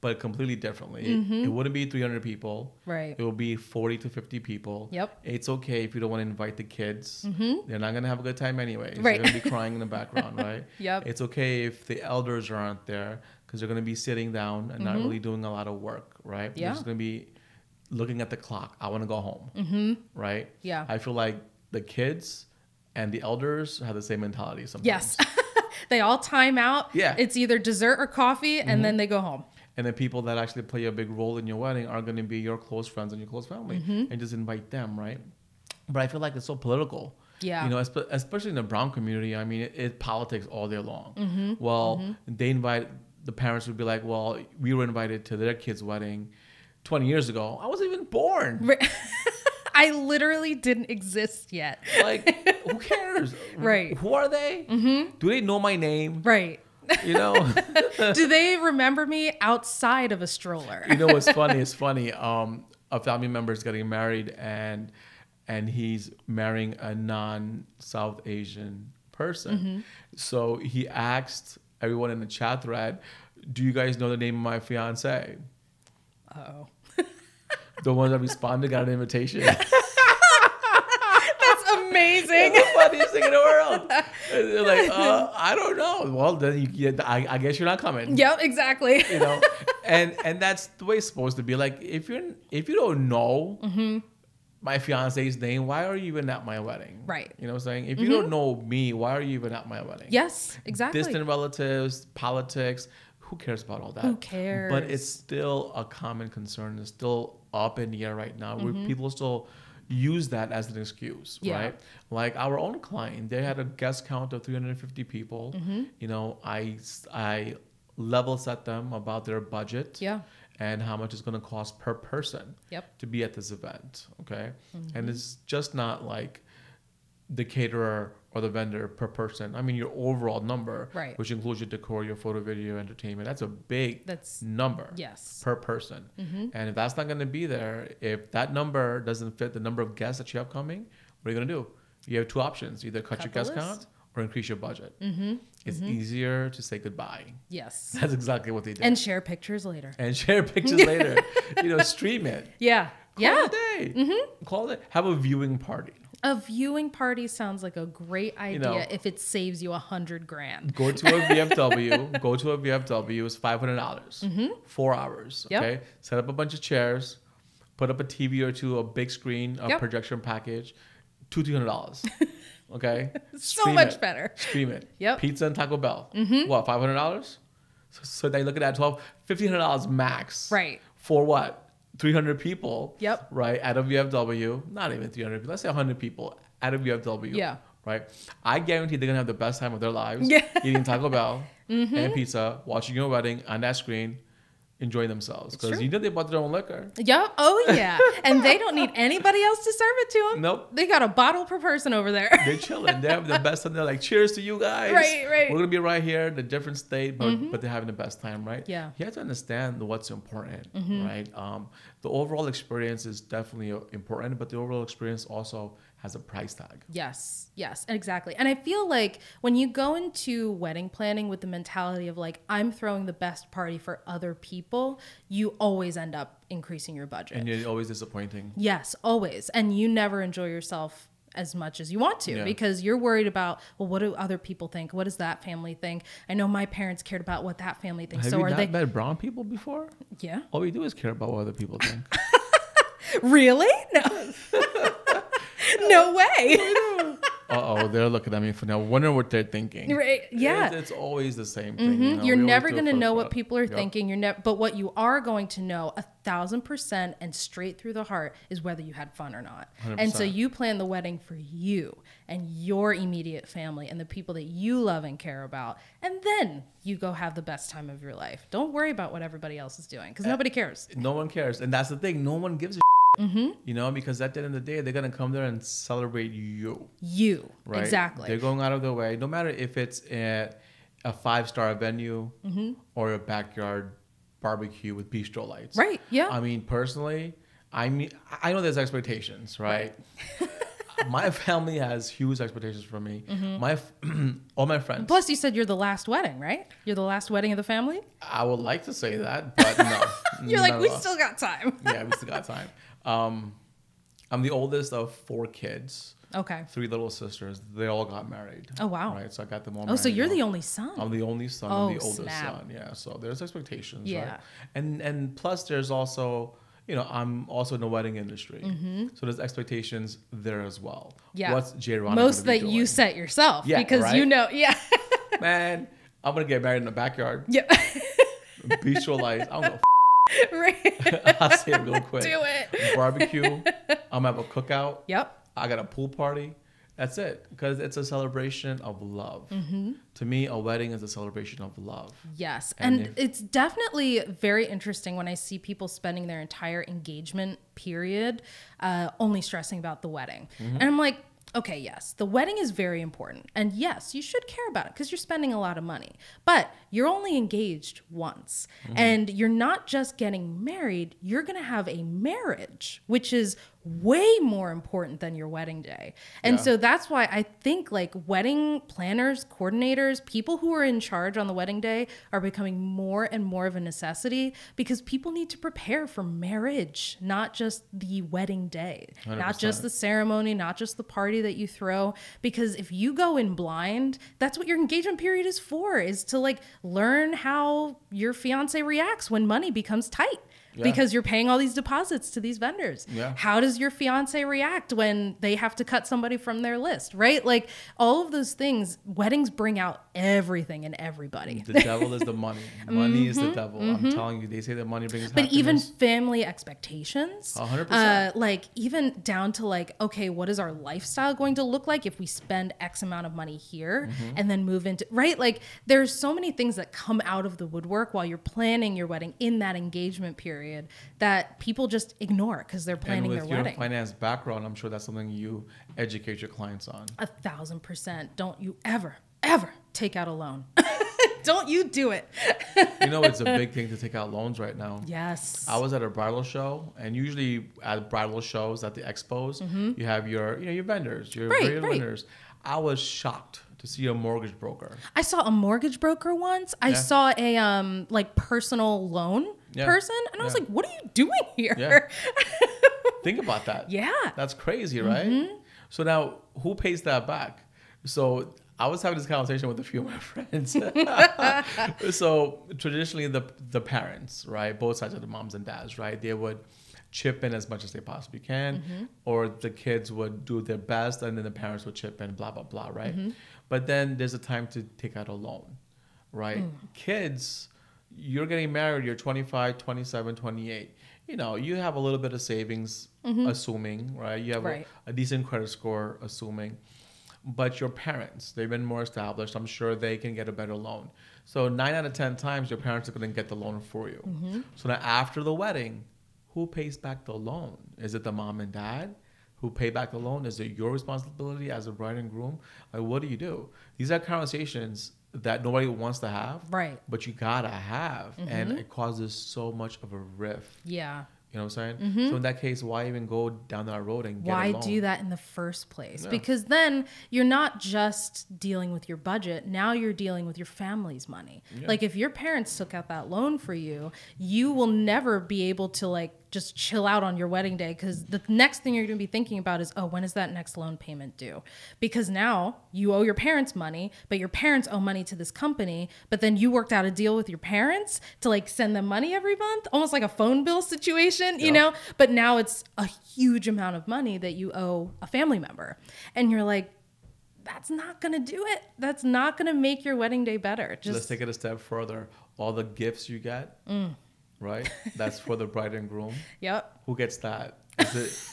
but completely differently. It, mm-hmm. it wouldn't be 300 people. Right. It would be 40 to 50 people. Yep. It's okay if you don't want to invite the kids. Mm-hmm. They're not gonna have a good time anyway. Right. They're gonna be crying in the background, <laughs> right? Yep. It's okay if the elders aren't there because they're gonna be sitting down and not really doing a lot of work, right? Yeah. just gonna be looking at the clock. I want to go home. Mm-hmm. Right. Yeah. I feel like the kids and the elders have the same mentality sometimes. Yes. <laughs> they all time out. Yeah. It's either dessert or coffee, and then they go home. And the people that actually play a big role in your wedding are going to be your close friends and your close family, Mm-hmm. and just invite them, right? But I feel like it's so political. Yeah. You know, especially in the brown community. I mean, it, it politics all day long. Mm-hmm. Well, they invite the parents would be like, "Well, we were invited to their kid's wedding 20 years ago. I wasn't even born. <laughs> I literally didn't exist yet. like, who <laughs> cares? Right. Who are they? Mm-hmm. Do they know my name? Right. You know." <laughs> Do they remember me outside of a stroller? you know what's funny? It's funny. Um, a family member is getting married, and and he's marrying a non-South Asian person. Mm-hmm. So he asked everyone in the chat thread, "Do you guys know the name of my fiance?" Oh. The ones that responded got an invitation. <laughs> That's amazing. That's the funniest thing in the world. <laughs> And they're like, uh, I don't know. Well, then you, yeah, I, I guess you're not coming. yep, exactly. you know <laughs> and and that's the way it's supposed to be like if you're if you don't know Mm-hmm. my fiance's name why are you even at my wedding Right. you know what i'm saying if you don't know me why are you even at my wedding Yes, exactly. distant relatives politics who cares about all that Who cares? but it's still a common concern it's still up in the air right now Mm-hmm. people still use that as an excuse Yeah. right like our own client they had a guest count of 350 people Mm-hmm. you know i i level set them about their budget Yeah. and how much it's going to cost per person Yep. Mm-hmm. to be at this event okay and it's just not like the caterer or the vendor per person i mean your overall number Right. which includes your decor your photo video entertainment that's a big That's number yes. Mm-hmm. per person and if that's not going to be there if that number doesn't fit the number of guests that you have coming what are you going to do you have two options either cut, Cut your guest list. count or increase your budget mm-hmm. it's easier to say goodbye Yes. <laughs> that's exactly what they did And share pictures later. and share <laughs> pictures later. You know, stream it. Yeah. Call it a day. day. Mm-hmm. Call it. Have a viewing party. A viewing party sounds like a great idea know- if it saves you a hundred grand. Go to a <laughs> VFW. go to a VFW. It's five hundred dollars. Four hours. Mm-hmm. Yep. Okay. Set up a bunch of chairs. Put up a TV or two, a big screen, a Yep. projection package. Two three hundred dollars. <laughs> Okay. So Stream much it. better. Stream it. Yep. Pizza and Taco Bell. Mm-hmm. What? Five hundred dollars. So, so they look at that twelve. Fifteen hundred dollars max. Right. For what? Three hundred people. Yep. Right at a VFW. Not even three hundred people. Let's say hundred people at a VFW Yeah. right? I guarantee they're gonna have the best time of their lives. <laughs> Yeah. Mm-hmm. Eating Taco Bell and pizza, watching your wedding on that screen, enjoying themselves. Because you know they bought their own liquor. Yeah. Oh <laughs> yeah. and they don't need anybody else to serve it to them. Nope. They got a bottle per person over there. They're chilling. They have the best time. They're like, cheers to you guys. Right, right. We're gonna be right here, in a different state, but but they're having the best time, right? Yeah. You have to understand what's important, right? Um, the overall experience is definitely uh, important, but the overall experience also has a price tag. Yes, yes, exactly. And I feel like when you go into wedding planning with the mentality of like, I'm throwing the best party for other people, you always end up increasing your budget. And you're always disappointing. yes, always. And you never enjoy yourself as much as you want to Yeah. because you're worried about, well, what do other people think? What does that family think? I know my parents cared about what that family thinks. Have so you are not they? met brown people before? Yeah. All we do is care about what other people think. <laughs> Really? No. <laughs> <laughs> no way. <laughs> Uh oh, they're looking at me for now. Wonder what they're thinking. Right, yeah. It's, it's always the same thing. you know, Mm-hmm. You're we never going to know what people are Yep. thinking. You're never, but what you are going to know a thousand percent and straight through the heart is whether you had fun or not. And so you plan the wedding for you and your immediate family and the people that you love and care about, and then you go have the best time of your life. Don't worry about what everybody else is doing because nobody cares. No one cares, and that's the thing. No one gives a. Mm-hmm. You know, because at the end of the day, they're gonna come there and celebrate you. You Right? exactly. They're going out of their way, no matter if it's at a five star venue Mm-hmm. or a backyard barbecue with bistro lights. Right, yeah. I mean, personally, I mean, I know there's expectations, right? <laughs> my family has huge expectations for me. My <clears throat> all my friends. Plus, you said you're the last wedding, right? You're the last wedding of the family. I would like to say that, but no. <laughs> You're like, we all. still got time. yeah, we still got time. <laughs> Um, I'm the oldest of four kids, Okay. three little sisters. They all got married. Oh, wow. Right, so I got them all. Oh, so you're now. the only son. I'm the only son Oh, and the oldest snap. son. Yeah, so there's expectations. Yeah. Right? And and plus there's also you know I'm also in the wedding industry, so there's expectations there as well. Mm-hmm. Yeah. What's Jay Rana Most that you doing? set yourself Yeah, because you know, yeah. <laughs> Man, I'm gonna get married in the backyard. yep. <laughs> Bistro lights. I don't know. Right. <laughs> I'll say it real quick. Do it. Barbecue. I'm gonna have a cookout. Yep. I got a pool party. That's it. Because it's a celebration of love. Mm-hmm. To me, a wedding is a celebration of love. Yes. And And, if- it's definitely very interesting when I see people spending their entire engagement period uh, only stressing about the wedding. Mm-hmm. And I'm like, okay, yes, the wedding is very important. And yes, you should care about it because you're spending a lot of money. But you're only engaged once. Mm-hmm. And you're not just getting married, you're going to have a marriage, which is way more important than your wedding day. And Yeah. so that's why I think like wedding planners, coordinators, people who are in charge on the wedding day are becoming more and more of a necessity because people need to prepare for marriage, not just the wedding day, not just the ceremony, not just the party that you throw. Because if you go in blind, that's what your engagement period is for, is to like learn how your fiance reacts when money becomes tight. Yeah. Because you're paying all these deposits to these vendors. Yeah. How does your fiance react when they have to cut somebody from their list, right? Like all of those things, weddings bring out everything and everybody. The devil is the money. <laughs> Money is the devil. I'm telling you. They say that money brings Mm-hmm. But happiness. even family expectations, A hundred uh, like even down to like, okay, what is our lifestyle going to look like if we spend X amount of money here Mm-hmm. and then move into right? Like there's so many things that come out of the woodwork while you're planning your wedding in that engagement period that people just ignore because they're planning with their your wedding. finance background, I'm sure that's something you educate your clients on. A thousand percent. Don't you ever, ever take out a loan. <laughs> Don't you do it. You know, it's a big <laughs> thing to take out loans right now. Yes. I was at a bridal show, and usually at bridal shows at the expos, you have your you know your vendors, your Mm-hmm. Right, right. vendors. I was shocked to see a mortgage broker. I saw a mortgage broker once. I Yeah. saw a um like personal loan Yeah. person, and I was like, "What are you doing here? <laughs> Think about that. Yeah. That's crazy, mm-hmm. right? So now, who pays that back? So I was having this conversation with a few of my <laughs> friends. <laughs> so traditionally, the the parents, right, both sides of the moms and dads, right, they would chip in as much as they possibly can, mm-hmm. or the kids would do their best, and then the parents would chip in, blah blah blah, right. Mm-hmm. But then there's a time to take out a loan, right? Mm. Kids, you're getting married, you're 25, 27, 28. You know, you have a little bit of savings, assuming, right? You have a- a decent credit score, assuming. But your parents, they've been more established. I'm sure they can get a better loan. So nine out of ten times, your parents are going to get the loan for you. Mm-hmm. So now after the wedding, who pays back the loan? Is it the mom and dad who pay back the loan? Is it your responsibility as a bride and groom? Like, what do you do? These are conversations that nobody wants to have, Right. But you gotta have, and it causes so much of a rift. Yeah. You know what I'm saying? So in that case, why even go down that road and get Mm-hmm. Why a loan? do that in the first place? Yeah. Because then you're not just dealing with your budget. Now you're dealing with your family's money. Yeah. Like if your parents took out that loan for you, you will never be able to like just chill out on your wedding day because the next thing you're going to be thinking about is, oh, when is that next loan payment due? Because now you owe your parents money, but your parents owe money to this company. But then you worked out a deal with your parents to like send them money every month, almost like a phone bill situation, you Yeah. know? But now it's a huge amount of money that you owe a family member. And you're like, that's not going to do it. That's not going to make your wedding day better. Let's take it a step further. All the gifts you get, Mm. Right? That's for the bride and groom. <laughs> Yep. Who gets that? Is it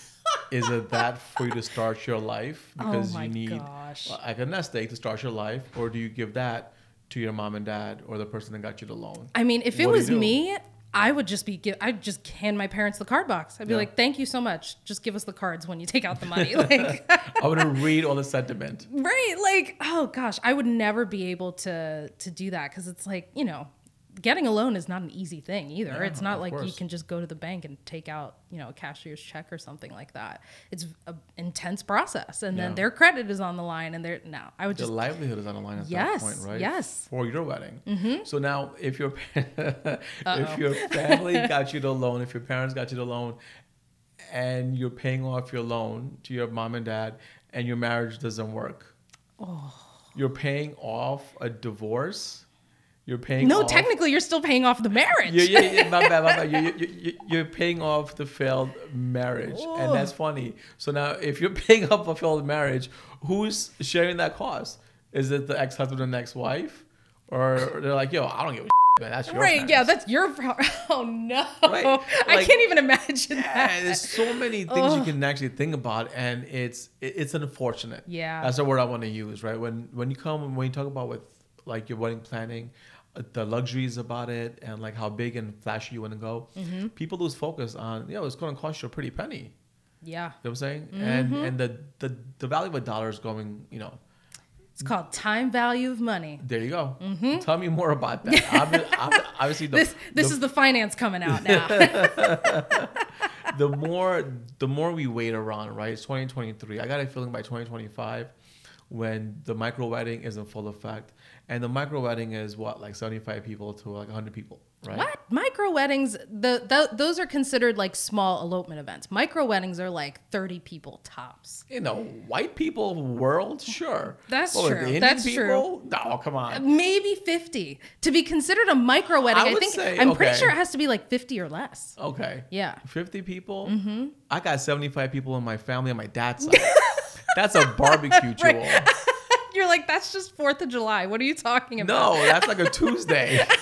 is it that for you to start your life oh because Oh you need gosh. like a nest egg to start your life, or do you give that to your mom and dad or the person that got you the loan? I mean, if it What you was me, I would just be give, I'd just hand my parents the card box. I'd be Yeah. like, "Thank you so much. Just give us the cards when you take out the money." <laughs> Like <laughs> I want to read all the sentiment. right, like oh gosh, I would never be able to to do that cuz it's like, you know, getting a loan is not an easy thing either. Yeah, it's not like you can just go to the bank and take out, you know, a cashier's check or something like that. It's an intense process and then their credit is on the line and they're no, I would just The just livelihood is on the line at Yes, that point, right? yes. Mm-hmm. For your wedding. So now, if your <laughs> if your family <laughs> got you the loan, if your parents got you the loan, and you're paying off your loan to your mom and dad, and your marriage doesn't work, Oh. you're paying off a divorce. You're paying No, off, technically you're still paying off the marriage. Yeah, yeah, yeah, my bad, my bad. <laughs> You, you, you, you're paying off the failed marriage, and Oh. that's funny. So now, if you're <laughs> paying off a failed marriage, who's sharing that cost? Is it the ex-husband and ex-wife, or they're like, "Yo, I don't give a man. That's your Right, yeah, that's your pro- <laughs> Oh no. Right, I can't even imagine Yeah, that. there's so many things you can actually think about, and it's it- it's unfortunate. Yeah. that's the word I want to use. Right when when you come when you talk about with like your wedding planning, the luxuries about it, and like how big and flashy you want to go, Mm-hmm. people lose focus on you know it's going to cost you a pretty penny. Yeah. You know what I'm saying? Mm-hmm. And and the, the the value of a dollar is going. You know, It's called time value of money. there you go. Mm-hmm. Tell me more about that. <laughs> Obvi- ob- Obviously, the. This this the, is the finance coming out now. <laughs> the more the more we wait around, right? It's 2023. I got a feeling by 2025, when the micro wedding is in full effect, and the micro wedding is what like 75 people to like 100 people, right? what? Micro weddings, the, the those are considered like small elopement events. Micro weddings are like 30 people tops. In a white people world, sure. That's with true. That's people, No, come on. Maybe 50. To be considered a micro wedding, I I, think say, I'm pretty sure it has to be like 50 or less. Okay. Yeah. 50 people. Mm-hmm. I got 75 people in my family on my dad's side. <laughs> That's a barbecue <laughs> Jewell. You're like, that's just 4th of July. What are you talking about? No, that's like a Tuesday. <laughs>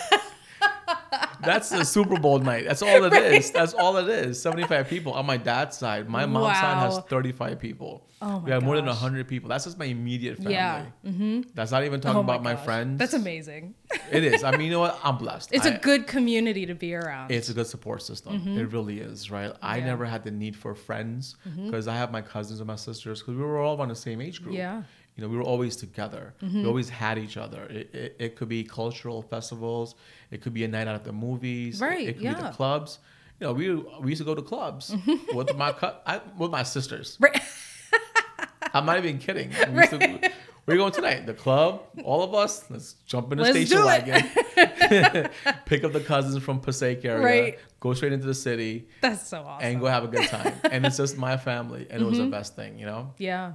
That's the Super Bowl night. That's all it is. That's all it is. 75 people on my dad's side. My mom's side has 35 people. Oh we my have more than gosh. 100 people. That's just my immediate family. Yeah. Mm-hmm. That's not even talking Oh about my friends. That's amazing. It is. I mean, you know what? I'm blessed. It's a a good community to be around. it's a good support system. It really is, right? I Mm-hmm. Yeah. Mm-hmm. never had the need for friends because I have my cousins and my sisters because we were all on the same age group. Yeah. Mm-hmm. You know, we were always together. We always had each other. It, it, it could be cultural festivals. It could be a night out at the movies. Right, It, could be yeah. the clubs. You know, we we used to go to clubs <laughs> with my cu- I, with my sisters. Right. <laughs> I'm not even kidding. We used to, we're going tonight. The club, all of us. Let's jump in the Let's station wagon. it. <laughs> pick up the cousins from Passaic area, Right. go straight into the city, That's so awesome. and go have a good time. and it's just my family, and it was the Mm-hmm. best thing, you know. yeah.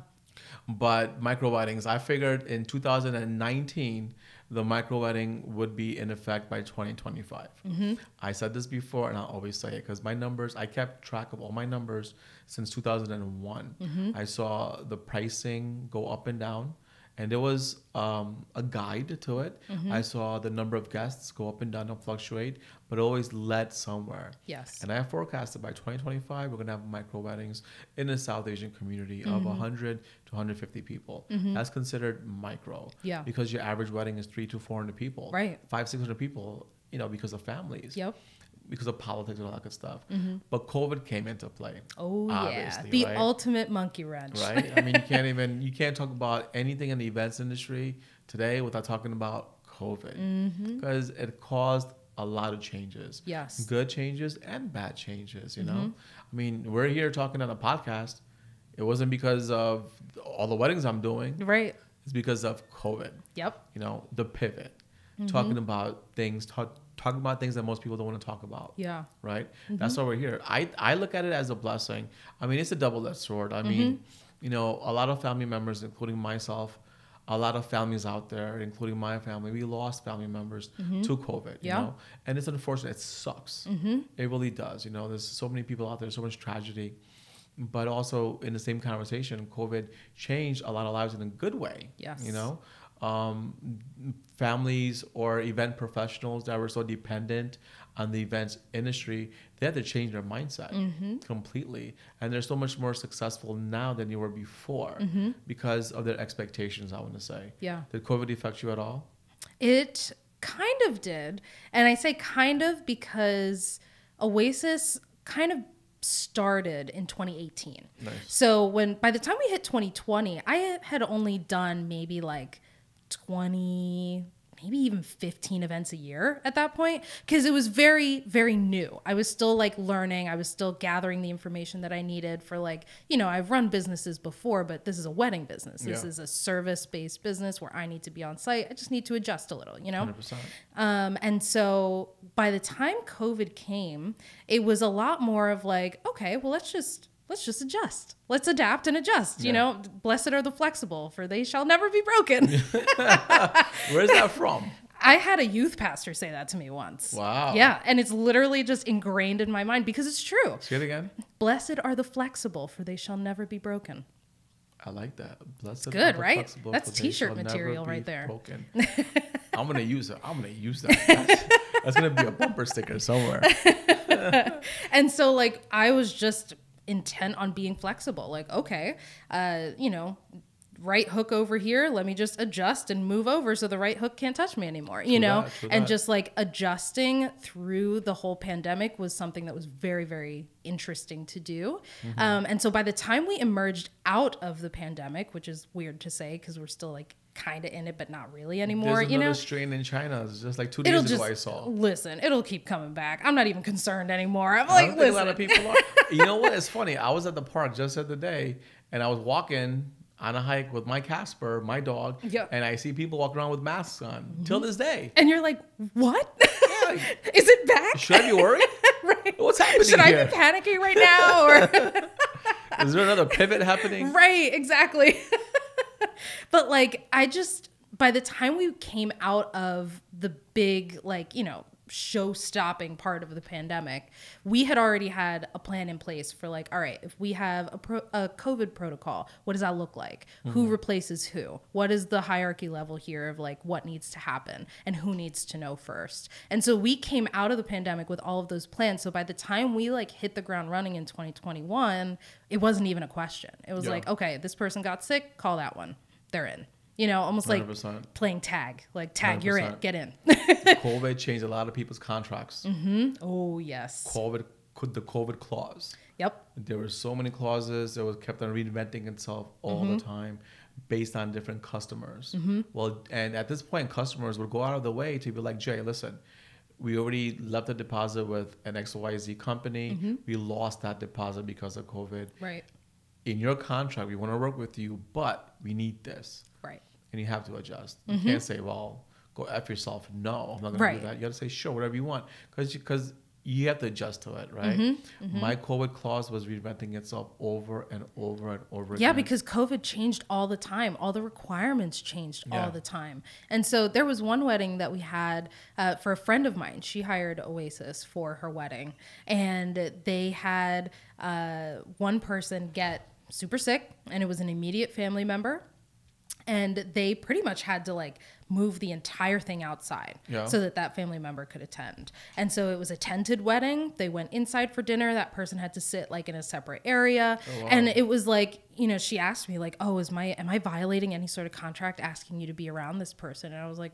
But micro weddings, I figured in 2019 the micro wedding would be in effect by 2025. Mm-hmm. I said this before, and I'll always say it because my numbers, I kept track of all my numbers since 2001. Mm-hmm. I saw the pricing go up and down. And there was um, a guide to it. Mm-hmm. I saw the number of guests go up and down and fluctuate, but always led somewhere. Yes. And I forecasted by 2025, we're going to have micro weddings in the South Asian community of Mm-hmm. 100 to 150 people. Mm-hmm. That's considered micro. Yeah. Because your average wedding is three to 400 people. Right. Five, 600 people, you know, because of families. Yep. Because of politics and all that good stuff. Mm-hmm. But COVID came into play. Oh yeah. The right? ultimate monkey wrench. Right? I mean, you <laughs> can't even, you can't talk about anything in the events industry today without talking about COVID. Mm-hmm. Because it caused a lot of changes. Yes. good changes and bad changes you know? Mm-hmm. I mean we're here talking on a podcast. It wasn't because of all the weddings i'm doing. Right. it's because of covid. Yep. you know the pivot. Mm-hmm. Talking about things talk, talking about things that most people don't want to talk about. Yeah. right? Mm-hmm. That's why we're here. I i look at it as a blessing. I mean it's a double-edged sword. I mean you know a lot of family members including myself a lot of families out there including my family we lost family members to covid you Yeah. know? And it's unfortunate. It sucks. It really does you know? There's so many people out there so much tragedy. But also in the same conversation covid changed a lot of lives in a good way Yes. you know? Um, families or event professionals that were so dependent on the events industry, they had to change their mindset Mm-hmm. completely. And they're so much more successful now than they were before because of their expectations, I want to say. Mm-hmm. Yeah. Did COVID affect you at all? It kind of did. And I say kind of because Oasis kind of started in 2018. Nice. So when by the time we hit 2020, I had only done maybe like 20 maybe even 15 events a year at that point because it was very very new. I was still like learning. I was still gathering the information that i needed for like you know i've run businesses before but this is a wedding business. This Yeah. is a service based business where i need to be on site. I just need to adjust a little you know? 100%. um, and so by the time COVID came, it was a lot more of like, okay, well, let's just let's just adjust. Let's adapt and adjust. You know, blessed are the flexible, for they shall never be broken. <laughs> Where's that from? I had a youth pastor say that to me once. Wow. Yeah, and it's literally just ingrained in my mind because it's true. Say it again. Blessed are the flexible, for they shall never be broken. I like that. Blessed good, are the right? flexible, That's t-shirt material right there. broken. <laughs> I'm gonna use it. I'm gonna use that. That's, that's gonna be a bumper sticker somewhere. <laughs> and so like i was just intent on being flexible. Like okay uh you know right hook over here let me just adjust and move over so the right hook can't touch me anymore you True know that, and that. just like adjusting through the whole pandemic was something that was very very interesting to do Mm-hmm. um, and so by the time we emerged out of the pandemic which is weird to say because we're still like kind of in it but not really anymore There's you know strain in China. It's just like two it'll days just ago I saw. listen it'll keep coming back i'm not even concerned anymore i'm like don't a lot of people are. You know what? It's <laughs> funny. I was at the park just the other day, and I was walking on a hike with my Casper, my dog, Yeah. Mm-hmm. and I see people walking around with masks on till this day. and you're like, what? like- <laughs> Is it back? Should I be worried? <laughs> right. What's happening Should I be panicking right now? Or <laughs> Is there another pivot happening? right, exactly. but like, I just by the time we came out of the big, like you know, show stopping part of the pandemic, we had already had a plan in place for like, all right, if we have a, pro- a COVID protocol, what does that look like? Who mm-hmm. replaces who? What is the hierarchy level here of like what needs to happen and who needs to know first? And so we came out of the pandemic with all of those plans. So by the time we like hit the ground running in 2021, it wasn't even a question. It was Yeah. like, okay, this person got sick, call that one. They're in. You know, almost like 100%. playing tag. Like tag, you're in, 100%. get in. <laughs> COVID changed a lot of people's contracts. Mm-hmm. oh yes. COVID, could the COVID clause. Yep. There were so many clauses. It was kept on reinventing itself all the mm-hmm. time, based on different customers. Mm-hmm. Well, and at this point, customers would go out of the way to be like, Jay, listen, we already left a deposit with an XYZ company. We lost that deposit because of COVID. Right. In your contract, we want to work with you, but we need this, Right. and you have to adjust. You can't say, well, go f yourself. No, I'm not gonna do that. You gotta say sure, whatever you want, because because you have to adjust to it, right? Mm-hmm, My COVID clause was reinventing itself over and over and over Yeah, again. because COVID changed all the time. All the requirements changed Yeah. all the time. And so there was one wedding that we had uh, for a friend of mine. She hired Oasis for her wedding. And they had uh, one person get super sick, and it was an immediate family member. And they pretty much had to like move the entire thing outside Yeah. so that that family member could attend. And so it was a tented wedding. They went inside for dinner. That person had to sit like in a separate area. Oh, wow. And it was like, you know, she asked me like, "Oh, is my am I violating any sort of contract asking you to be around this person?" And I was like,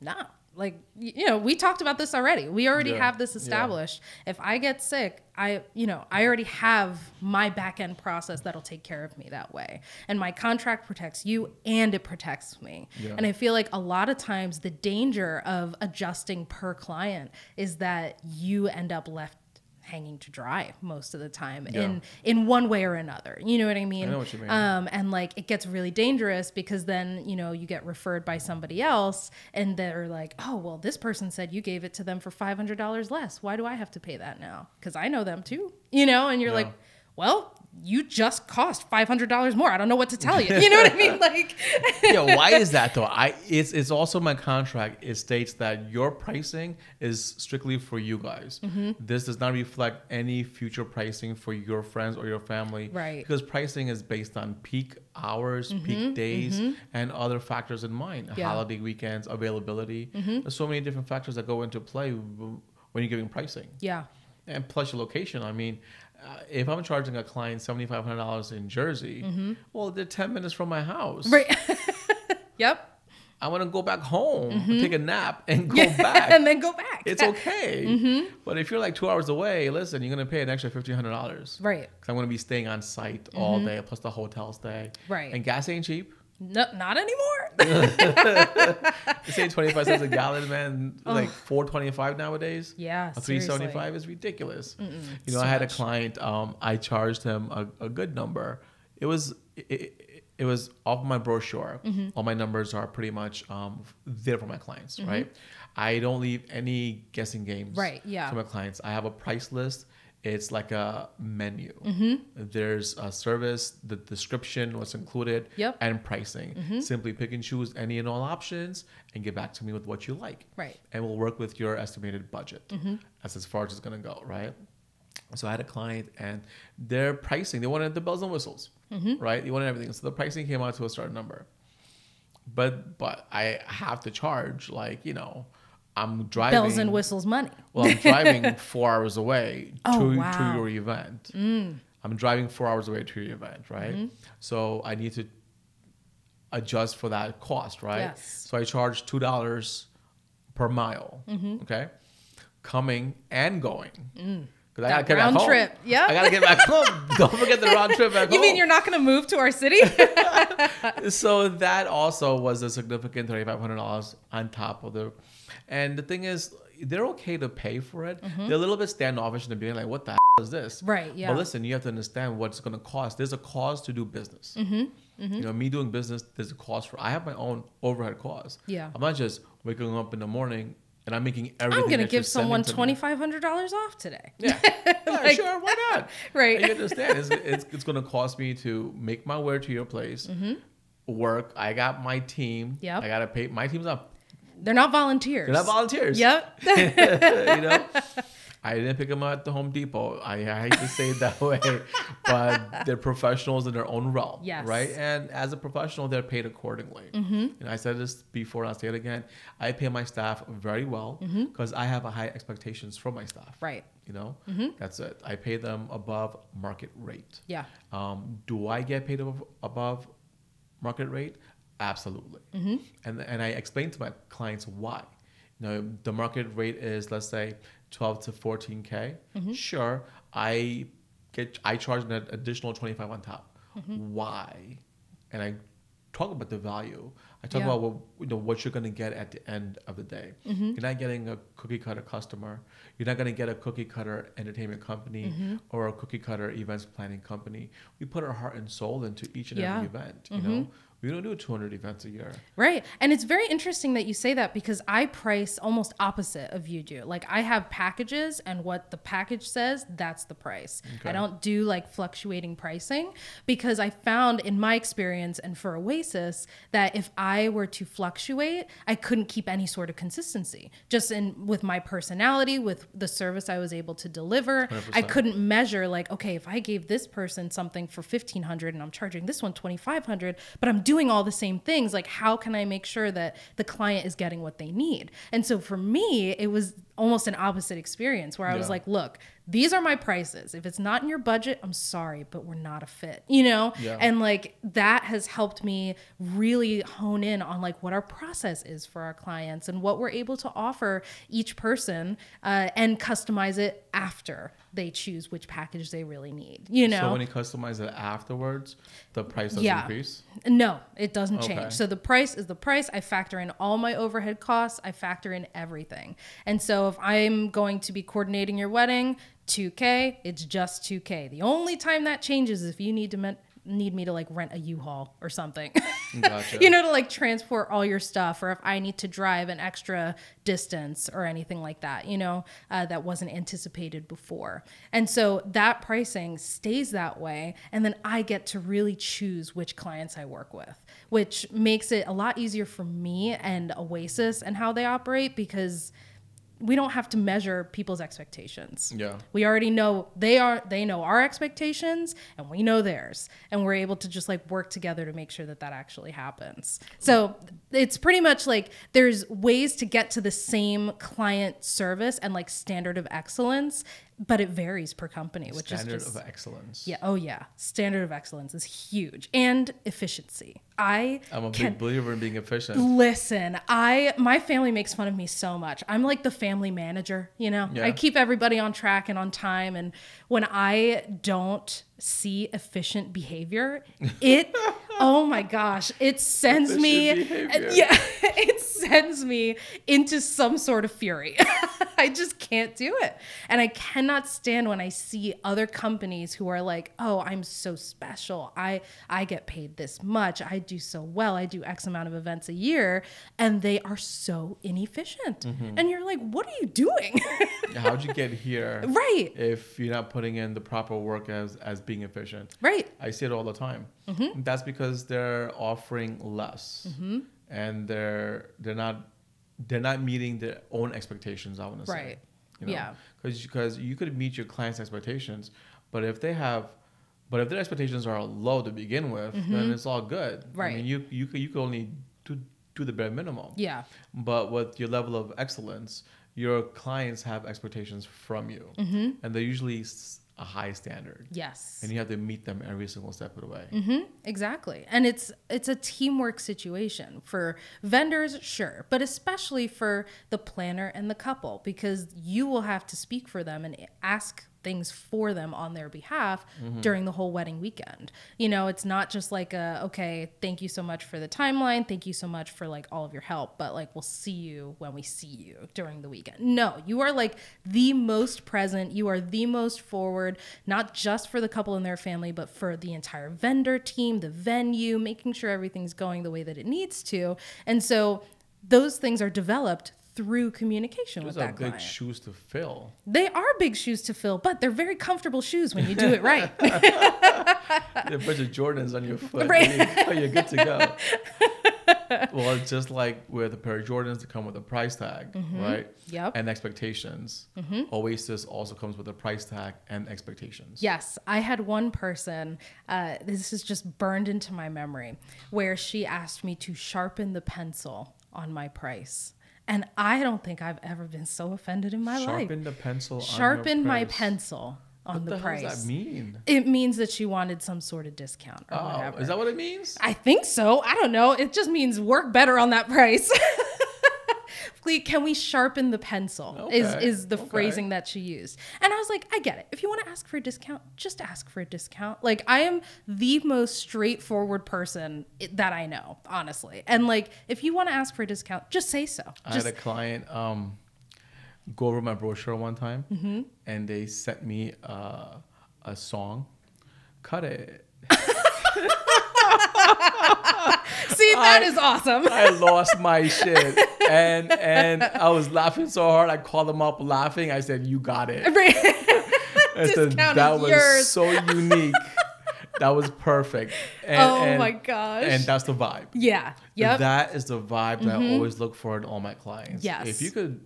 "No." Like, you know, we talked about this already. We already Yeah. have this Yeah. established. If I get sick, I, you know, I already have my back end process that'll take care of me that way. And my contract protects you and it protects me. Yeah. And I feel like a lot of times the danger of adjusting per client is that you end up left hanging to dry most of the time Yeah. in in one way or another. You know what I mean? I know what you mean. Um, and like it gets really dangerous because then you know you get referred by somebody else, and they're like, "Oh, well, this person said you gave it to them for five hundred dollars less. Why do I have to pay that now? Because I know them too." You know, and you're Yeah. like, "Well." You just cost five hundred dollars more. I don't know what to tell you. You know what I mean? <laughs> Like, yeah, why is that though? I <laughs> it's it's also my contract. It states that your pricing is strictly for you guys. Mm-hmm. This does not reflect any future pricing for your friends or your family. Right. Because pricing is based on peak hours, peak days, and other factors in mind. Mm-hmm, Yeah. Mm-hmm. Holiday weekends, availability. There's so many different factors that go into play when you're giving pricing. yeah, And plus your location. I mean, uh, if I'm charging a client seventy five hundred dollars in Jersey, well, they're ten minutes from my house. Mm-hmm. right. <laughs> yep. I want to go back home, take a nap, and <laughs> go back. and then go back. it's <laughs> okay. But if you're like two hours away, listen, you're gonna pay an extra fifteen hundred dollars. Right. Because I'm gonna be staying on site all day, plus the hotel stay. Right. And gas ain't cheap. No, not anymore. <laughs> It's saying twenty five cents a gallon, man. Like four twenty five nowadays. Yeah, three seventy five is ridiculous. You know, I had much. a client. Um, I charged him a, a good number. It was. It, it, it was off my brochure. Mm-hmm. All my numbers are pretty much um, there for my clients, Mm-hmm. right? I don't leave any guessing games Right, yeah. to my clients. I have a price list. It's like a menu. Mm-hmm. There's a service, the description, what's included, Yep. Mm-hmm. and pricing. Simply pick and choose any and all options and get back to me with what you like. Right. And we'll work with your estimated budget. Mm-hmm. That's as far as it's going to go, right? So I had a client and their pricing, they wanted the bells and whistles, Mm-hmm. right? They wanted everything. So the pricing came out to a certain number. But but I have to charge like, you know, I'm driving Bells and whistles money. well, I'm driving <laughs> four hours away Oh, to, wow. Mm. to your event. I'm driving four hours away to your event, right? Mm-hmm. So I need to adjust for that cost, right? Yes. So I charge two dollars per mile. Mm-hmm. Okay. Coming and going. Because I That gotta get back round home. trip, yep. I gotta get back <laughs> home. Don't forget the round trip back You home. mean you're not going to move to our city? <laughs> so that also was a significant thirty five hundred dollars on top of the, and the thing is, they're okay to pay for it. They're a little bit standoffish in the beginning, like what the hell is this? Mm-hmm. Right, yeah. But listen, you have to understand what it's going to cost. There's a cost to do business. Mm-hmm, You know, me doing business, there's a cost for. I have my own overhead costs. Yeah. I'm not just waking up in the morning and I'm making everything. I'm going to give someone sending to me. $2,500 off today. Yeah, <laughs> yeah Like- sure, why not? <laughs> Right. You understand? It's, it's, it's going to cost me to make my way to your place, work. I got my team. Mm-hmm. I got to pay. My team's not. They're not volunteers. They're not volunteers. Yep. <laughs> you know, I didn't pick them up at the Home Depot. I, I hate to say it that <laughs> way, but they're professionals in their own realm. Yes. Right. And as a professional, they're paid accordingly. Mm-hmm. And I said this before, and I'll say it again. I pay my staff very well because I have a high expectations from my staff. Mm-hmm. Right. You know, that's it. I pay them above market rate. Yeah. Um, do I get paid above, above market rate? Absolutely. Mm-hmm. And and I explain to my clients why. You know, the market rate is let's say 12 to 14k. Mm-hmm. Sure, I get I charge an additional 25 on top. Mm-hmm. Why? And I talk about the value. I talk Yeah. about what you know what you're going to get at the end of the day. Mm-hmm. You're not getting a cookie cutter customer. You're not going to get a cookie cutter entertainment company Mm-hmm. or a cookie cutter events planning company. We put our heart and soul into each and Yeah. Mm-hmm. every event. You know, We don't do 200 events a year. Right. And it's very interesting that you say that because I price almost opposite of you do. Like I have packages and what the package says, that's the price. Okay. I don't do like fluctuating pricing because I found in my experience and for Oasis that if I were to fluctuate, I couldn't keep any sort of consistency. Just in with my personality, with the service I was able to deliver, I 100%. couldn't measure like, okay, if I gave this person something for 1500 and I'm charging this one 2500, but I'm doing all the same things, like how can I make sure that the client is getting what they need? And so for me, it was almost an opposite experience where I was like, look, these are my prices. If it's not in your budget, I'm sorry, but we're not a fit, you know? Yeah. And like that has helped me really hone in on like what our process is for our clients and what we're able to offer each person uh, and customize it after they choose which package they really need, you know? So when you customize it afterwards, the price does Yeah. increase. No, it doesn't Okay. change. So the price is the price. I factor in all my overhead costs. I factor in everything. And so if I'm going to be coordinating your wedding, 2K, it's just 2K. The only time that changes is if you need to men- need me to like rent a U-Haul or something. <laughs> Gotcha. you know, to like transport all your stuff, or if I need to drive an extra distance or anything like that, you know, uh, that wasn't anticipated before. And so that pricing stays that way. And then I get to really choose which clients I work with, which makes it a lot easier for me and Oasis and how they operate because we don't have to measure people's expectations. Yeah. We already know they are they know our expectations and we know theirs and we're able to just like work together to make sure that that actually happens. So it's pretty much like there's ways to get to the same client service and like standard of excellence, but it varies per company, which Standard is just of excellence. yeah, oh yeah. Standard of excellence is huge and efficiency. I I'm a can- big believer in being efficient. Listen, I my family makes fun of me so much. I'm like the family manager, you know. Yeah. I keep everybody on track and on time and when I don't see efficient behavior, it <laughs> oh my gosh, it sends me yeah, <laughs> it sends me into some sort of fury. <laughs> I just can't do it. And I cannot stand when I see other companies who are like, "Oh, I'm so special. I I get paid this much. I do so well. I do X amount of events a year." And they are so inefficient. Mm-hmm. And you're like, "What are you doing?" How'd you get here <laughs> right. if you're not putting in the proper work as as being efficient? Right. I see it all the time. Mm-hmm. That's because they're offering less, and they're they're not they're not meeting their own expectations. I want to say, Right. You know? Yeah. Because because you could meet your client's expectations, but if they have, but if their expectations are low to begin with, then it's all good. Right. I Mm-hmm. Mean, you you could you could only do do the bare minimum. Yeah. But with your level of excellence, your clients have expectations from you, and they're usually s- a high standard, Yes. and you have to meet them every single step of the way. hmm exactly. And it's it's a teamwork situation for vendors, sure, but especially for the planner and the couple because you will have to speak for them and ask things for them on their behalf mm-hmm. during the whole wedding weekend. You know, it's not just like a okay, thank you so much for the timeline, thank you so much for like all of your help, but like we'll see you when we see you during the weekend. No, you are like the most present, you are the most forward, not just for the couple and their family, but for the entire vendor team, the venue, making sure everything's going the way that it needs to. And so those things are developed through communication Those with are that big client. shoes to fill. They are big shoes to fill, but they're very comfortable shoes when you do it right. <laughs> a bunch of Jordans on your foot. Right. You're good to go. <laughs> well, it's just like with a pair of Jordans that come with a price tag, right? Mm-hmm. Yep. Mm-hmm. And expectations. Oasis also comes with a price tag and expectations. Yes, I had one person, uh, this is just burned into my memory, where she asked me to sharpen the pencil on my price. And I don't think I've ever been so offended in my life. Sharpen the pencil. on Sharpen my price. pencil on What the, the, price. does that mean? It means that she wanted some sort of discount or Oh, whatever. is that what it means? I think so. I don't know. It just means work better on that price. <laughs> Can we sharpen the pencil? Is Okay, is the okay. phrasing that she used. And I was like, I get it. If you want to ask for a discount, just ask for a discount. Like I am the most straightforward person that I know, honestly. And like if you want to ask for a discount, just say so. I had a client um, go over my brochure one time, Mm-hmm. and they sent me uh, a song. Cut it. <laughs> <laughs> See, that I- is awesome. I lost my <laughs> shit, and and I was laughing so hard. I called them up laughing. I said, "You got it." <laughs> I said, that was yours." so unique. that was perfect. And, oh and- my gosh. And that's the vibe. yeah. Yep. Mm-hmm. That is the vibe that I always look for in all my clients. Yes. If you could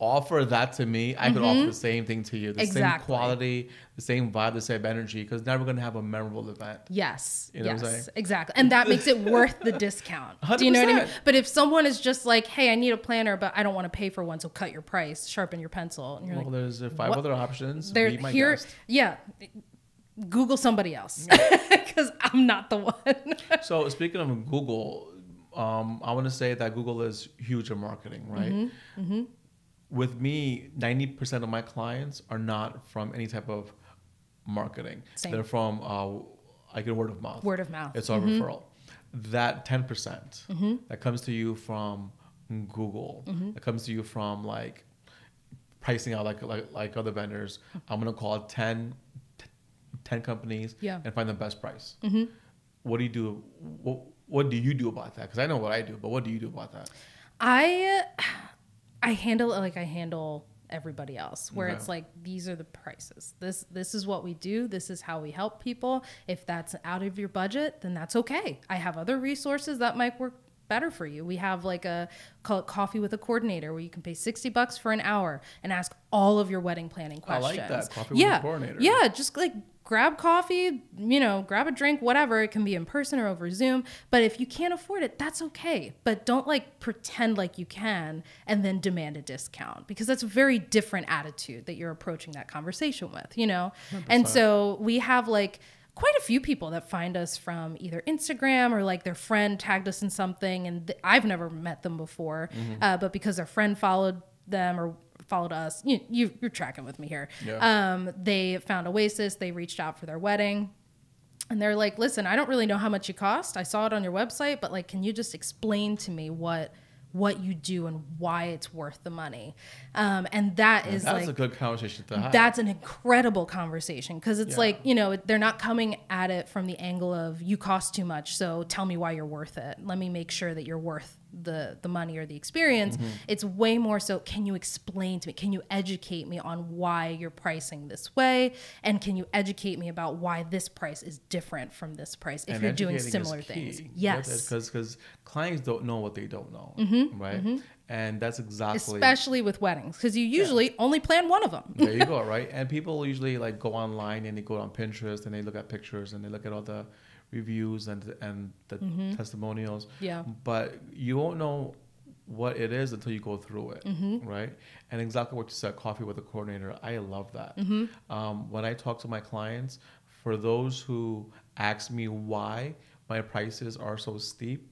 offer that to me, I could offer the same thing to you. The Mm-hmm. Exactly. same quality, the same vibe, the same energy, because now we're gonna have a memorable event. Yes. You know what I'm yes. saying? Exactly. And that makes it <laughs> worth the discount. Do you know what I mean? But if someone is just like, hey, I need a planner, but I don't want to pay for one, so cut your price, sharpen your pencil. And you're Well, like, there's uh, five what? other options. my here. guest. Yeah. Google somebody else because <laughs> I'm not the one. <laughs> So speaking of Google, um, I want to say that Google is huge in marketing, right? Mm-hmm, With me, ninety percent of my clients are not from any type of marketing. Same. They're from uh, I get word of mouth. Word of mouth. It's our mm-hmm. referral. That ten percent mm-hmm. that comes to you from Google, mm-hmm. that comes to you from like pricing out like like, like other vendors. I'm gonna call 10, 10 companies Yeah. and find the best price. What do you do? What, what do you do about that? Because I know what I do, but what do you do about that? I I handle it like I handle everybody else where it's like these are the prices. This this is what we do. This is how we help people. If that's out of your budget then that's okay. I have other resources that might work better for you we have like a call it coffee with a coordinator where you can pay 60 bucks for an hour and ask all of your wedding planning questions. I like that, coffee with a coordinator. yeah just like grab coffee, you know, grab a drink, whatever. It can be in person or over Zoom. But if you can't afford it, that's okay. But don't like pretend like you can and then demand a discount because that's a very different attitude that you're approaching that conversation with, you know? And so we have like, quite a few people that find us from either Instagram or like their friend tagged us in something, and th- I've never met them before, uh, but because their friend followed them or followed us, you, you you're tracking with me here. Yeah. Um, they found Oasis, they reached out for their wedding. And they're like, listen, I don't really know how much you cost. I saw it on your website, but like, can you just explain to me what what you do and why it's worth the money? Um, and that is That's like a good conversation to have. that's an incredible conversation because it's Yeah. like you know they're not coming at it from the angle of you cost too much so tell me why you're worth it let me make sure that you're worth the the money or the experience Mm-hmm. it's way more so can you explain to me? Can you educate me on why you're pricing this way? And can you educate me about why this price is different from this price if And you're doing similar things. Yes. because because clients don't know what they don't know, right? And that's exactly especially with weddings because you usually only plan one of them. There you go, <laughs> right? And people usually like go online and they go on Pinterest and they look at pictures and they look at all the reviews and and the testimonials. Mm-hmm. Yeah. But you won't know what it is until you go through it, Mm-hmm. right? And exactly what you said, coffee with a coordinator. I love that. Mm-hmm. Um, when I talk to my clients, for those who ask me why my prices are so steep,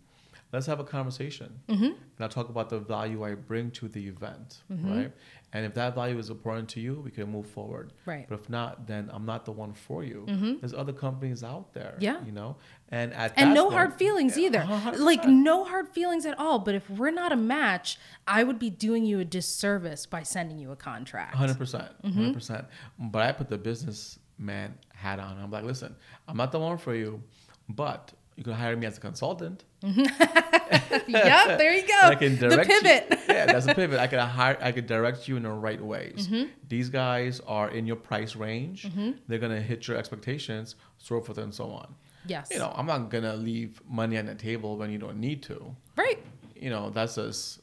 let's have a conversation. Mm-hmm. And I'll talk about the value I bring to the event, right? And if that value is important to you, we can move forward. Right. But if not, then I'm not the one for you. There's other companies out there. Yeah. You know? And at and no point- hard feelings Yeah, either 100%. <laughs> like no hard feelings at all but if we're not a match i would be doing you a disservice by sending you a contract Hundred percent, Mm-hmm. hundred percent. But I put the businessman hat on. I'm like, listen, I'm not the one for you, but you can hire me as a consultant. <laughs> yep there you go And I can the direct you- pivot <laughs> yeah, that's a pivot. I can hire. I can direct you in the right ways. Mm-hmm. These guys are in your price range. They're gonna hit your expectations, so forth and so on. yes You know, I'm not gonna leave money on the table when you don't need to. right You know, that's just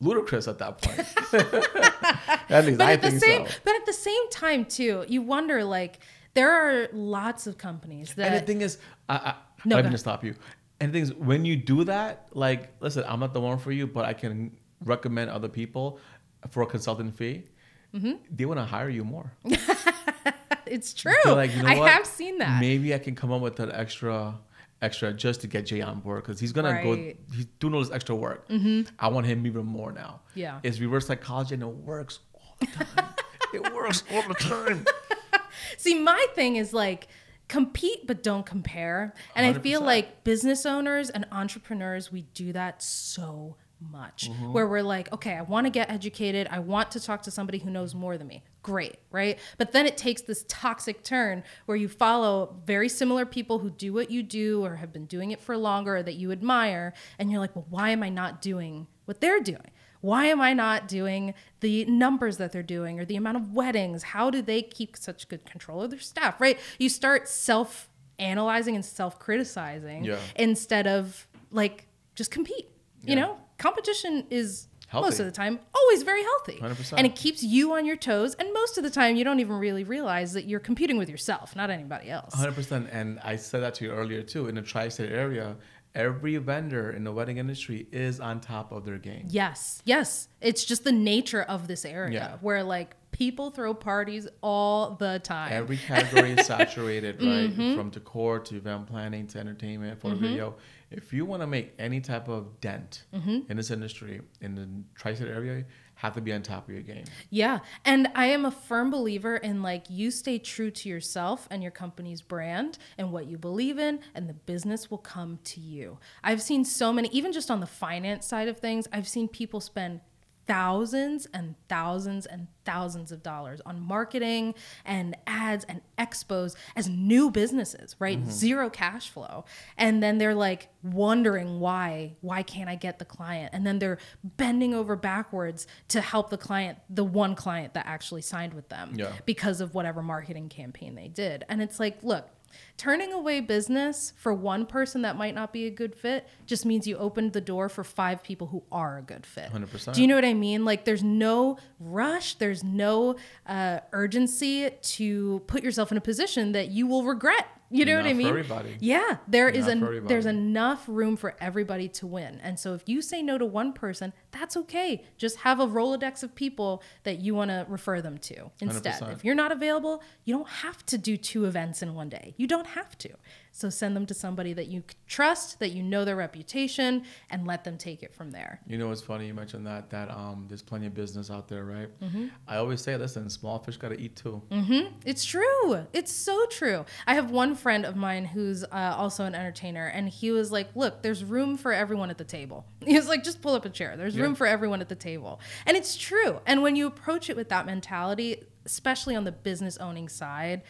ludicrous at that point. <laughs> at least but I at the think same so. but at the same time too you wonder like there are lots of companies that. And the thing is, I, I, No, I'm go gonna stop you. And the thing is, when you do that, like, listen, I'm not the one for you, but I can recommend other people for a consultant fee. Mm-hmm. They want to hire you more. <laughs> it's true They're like, you know i what? have seen that Maybe I can come up with an extra, extra just to get Jay on board because he's gonna go. Right. He's doing all this extra work. Mm-hmm. I want him even more now. Yeah. it's reverse psychology and it works all the time. <laughs> it works all the time. <laughs> See, my thing is like compete but don't compare. And I feel like business owners and entrepreneurs, we do that so much Mm-hmm. where we're like okay i want to get educated. I want to talk to somebody who knows more than me. Great right? But then it takes this toxic turn where you follow very similar people who do what you do or have been doing it for longer or that you admire and you're like well why am i not doing what they're doing why am I not doing the numbers that they're doing or the amount of weddings? How do they keep such good control of their staff, right? You start self analyzing and self criticizing Yeah. instead of like just compete. You know, competition is most of the time always very healthy 100%. and it keeps you on your toes and most of the time you don't even really realize that you're competing with yourself not anybody else 100%. And I said that to you earlier too. In the tri state area, every vendor in the wedding industry is on top of their game. Yes, yes. It's just the nature of this area Yeah. where like people throw parties all the time. Every category is <laughs> saturated, right? Mm-hmm. From decor to event planning to entertainment, photo video. If you want to make any type of dent Mm-hmm. in this industry, in the tri-state area, have to be on top of your game. yeah. And I am a firm believer in like you stay true to yourself and your company's brand and what you believe in, and the business will come to you. I've seen so many, even just on the finance side of things, I've seen people spend thousands and thousands and thousands of dollars on marketing and ads and expos as new businesses right? Mm-hmm. Zero cash flow. And then they're like wondering why why can't i get the client? And then they're bending over backwards to help the client the one client that actually signed with them Yeah. because of whatever marketing campaign they did. And it's like look Turning away business for one person that might not be a good fit just means you opened the door for five people who are a good fit. 100%. Do you know what I mean? Like, there's no rush, there's no uh, urgency to put yourself in a position that you will regret. You know Not what I for mean? everybody. Yeah, there is Not an there's enough room for everybody to win. And so if you say no to one person, that's okay. Just have a Rolodex of people that you want to refer them to instead. 100%. If you're not available, you don't have to do two events in one day. You don't have to. So send them to somebody that you trust, that you know their reputation, and let them take it from there. You know what's funny? You mentioned that that um, there's plenty of business out there, right? Mm-hmm. I always say, listen, small fish got to eat too. Mm-hmm. It's true. It's so true. I have one friend of mine who's uh, also an entertainer, and he was like, "Look, there's room for everyone at the table." <laughs> He was like, "Just pull up a chair. There's room for everyone at the table," and it's true. And when you approach it with that mentality, especially on the business owning side,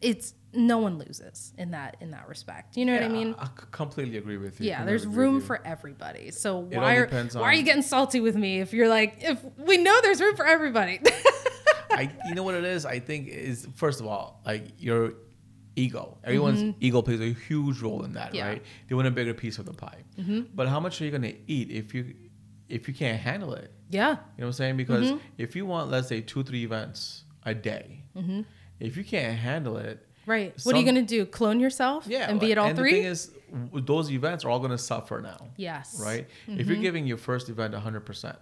it's no one loses in that in that respect. You know what I mean? I completely agree with you. Yeah, there's room for everybody. So why are why are you getting salty with me if you're like if we know there's room for everybody? <laughs> I, you know what it is? I think is first of all, like your ego. Everyone's ego plays a huge role in that, Mm-hmm. Yeah. Mm-hmm. right? They want a bigger piece of the pie. But how much are you gonna eat if you if you can't handle it? yeah. You know what I'm saying? Because Mm-hmm. if you want, let's say, two, three events a day, if you can't handle it, Right. what are you gonna do? Clone yourself? yeah, And be at all and three? The thing is, those events are all gonna suffer now. yes. right? If Mm-hmm. you're giving your first event 100%,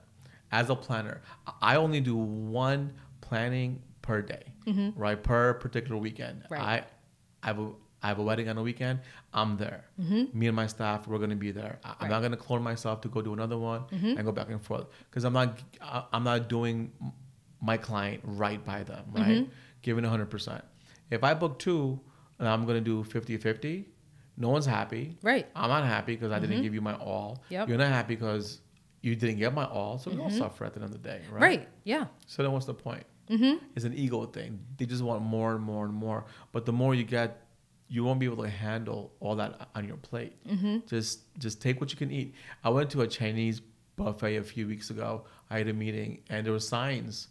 as a planner, I only do one planning per day, right? Per particular weekend. Mm-hmm. Right. I, I have a I have a wedding on a weekend. I'm there. Me and my staff, we're gonna be there. I, Mm-hmm. Right. Mm-hmm. not gonna clone myself to go do another one and go back and forth because I'm not I- I'm not doing my client right by them, right? Mm-hmm. Giving 100%. If I book two and I'm gonna do 50-50, no one's happy. Right. I'm not happy because I didn't give you my all. Mm-hmm. Yep. You're not happy because you didn't get my all. So we all suffer at the end of the day, right? Right. Yeah. So then what's the point? Mm-hmm. It's an ego thing. They just want more and more and more. But the more you get, you won't be able to handle all that on your plate. Mm-hmm. Just just take what you can eat. I went to a Chinese buffet a few weeks ago. I had a meeting and there were signs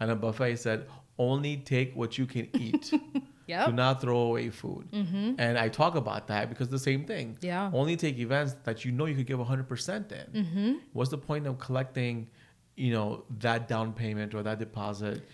on a buffet said, only take what you can eat. <laughs> Yep. Do not throw away food. And I talk about that because the same thing. Yeah. Only take events that you know you could give 100% in. Mm-hmm. What's the point of collecting, you know, that down payment or that deposit?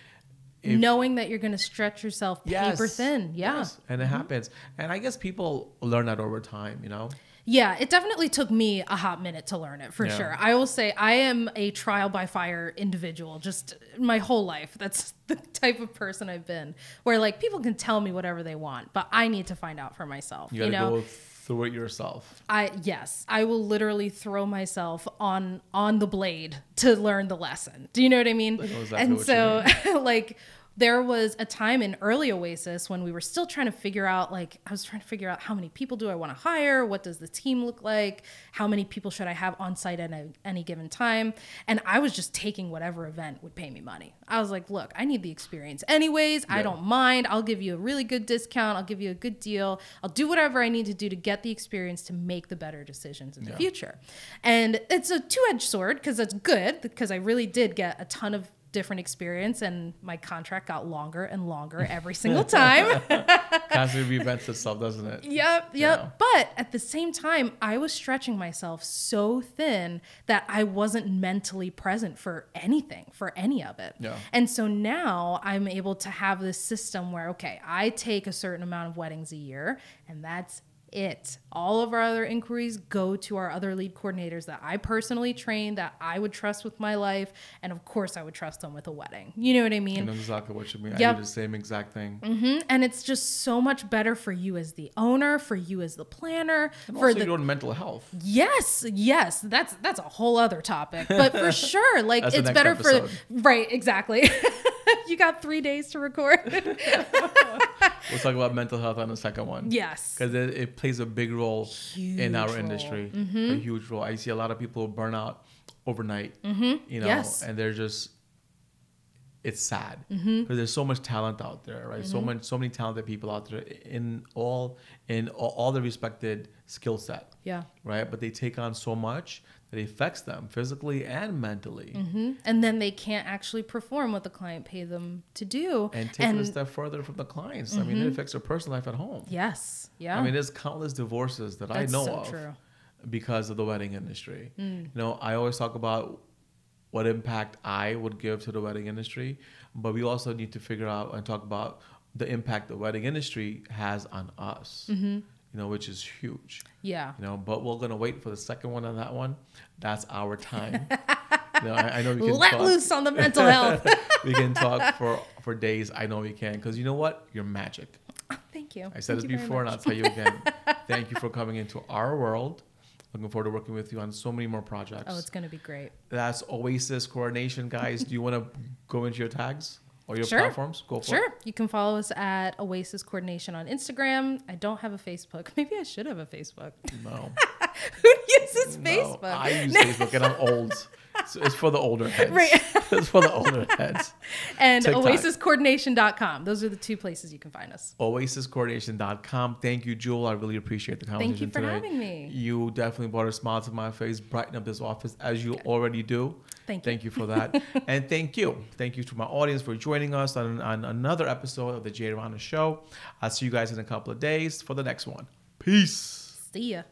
if- Knowing that you're gonna stretch yourself paper thin. Yeah. Mm-hmm. yes, and it happens. And I guess people learn that over time, you know? Yeah, it definitely took me a hot minute to learn it for Yeah. sure. I will say I am a trial by fire individual just my whole life. That's <laughs> the type of person I've been where like people can tell me whatever they want, but I need to find out for myself. You You, gotta know? go through it yourself. I yes, I will literally throw myself on on the blade to learn the lesson. Do you know what I mean? Know exactly and so <laughs> like there was a time in early Oasis when we were still trying to figure out, like, I was trying to figure out how many people do I want to hire? What does the team look like? How many people should I have on site at a, any given time? And I was just taking whatever event would pay me money. I was like, look, I need the experience anyways. I don't mind. I'll give you a really good discount. I'll give you a good deal. I'll do whatever I need to do to get the experience to make the better decisions in the Yeah. future. And it's a two edged sword because it's good because I really did get a ton of different experience and my contract got longer and longer every <laughs> single time. <laughs> Constantly reinvents itself, doesn't it? Yep, yep. Yeah. But at the same time, I was stretching myself so thin that I wasn't mentally present for anything, for any of it. Yeah. And so now I'm able to have this system where, okay, I take a certain amount of weddings a year, and that's it. All of our other inquiries go to our other lead coordinators that I personally train, that I would trust with my life. And of course, I would trust them with a wedding. You know what I mean? I know exactly what you mean. I Yep. do the same exact thing. Mhm. And it's just so much better for you as the owner, for you as the planner, And for the your own mental health. Yes, yes, that's that's a whole other topic. But for <laughs> sure, like it's better episode. for right, exactly. <laughs> you got 3 days to record. <laughs> We'll talk about mental health on the second one. yes. Because it, it plays a big role in our Huge role. Mm-hmm. industry. A huge role. I see a lot of people burn out overnight. You know, Mm-hmm. Yes. and they're just it's sad because Mm-hmm. there's so much talent out there, right? So much, so many talented people out there in all in all, all the respected skill set, Yeah. right? But they take on so much it affects them physically and mentally. hmm And then they can't actually perform what the client paid them to do. And take it a step further from the clients. I mean, Mm-hmm. it affects their personal life at home. yes. Yeah. I mean, there's countless divorces that That's I know so of true. because of the wedding industry. Mm. You know, I always talk about what impact I would give to the wedding industry, but we also need to figure out and talk about the impact the wedding industry has on us. Mm-hmm. You know, which is huge. yeah. You know, but we're gonna wait for the second one on that one. That's our time. <laughs> you know, I, I know we can Let talk, loose on the mental health. <laughs> we can talk for for days. I know we can because you know what? You're magic. Oh, thank you. I said Thank this before, and. I'll tell you again. <laughs> Thank you for coming into our world. Looking forward to working with you on so many more projects. Oh, it's going to be great. That's Oasis Coordination, guys. Do you want to go into your tags or your Sure. platforms? Go for Sure. it. You can follow us at Oasis Coordination on Instagram. I don't have a Facebook. <laughs> Maybe I should have a Facebook. No. <laughs> Who uses no. Facebook? I use <laughs> Facebook and I'm old. So it's for the older <laughs> heads. Right. it's for the older heads. <laughs> and TikTok. oasiscoordination.com. Those are the two places you can find us. OasisCoordination.com. Thank you, Jewell. I really appreciate the conversation Thank you for today. having me. You definitely brought a smile to my face, brighten up this office as you already do. Thank you. Thank you for that. <laughs> and thank you. Thank you to my audience for joining us on, on another episode of the Jay Rana Show. I'll see you guys in a couple of days for the next one. Peace. See ya.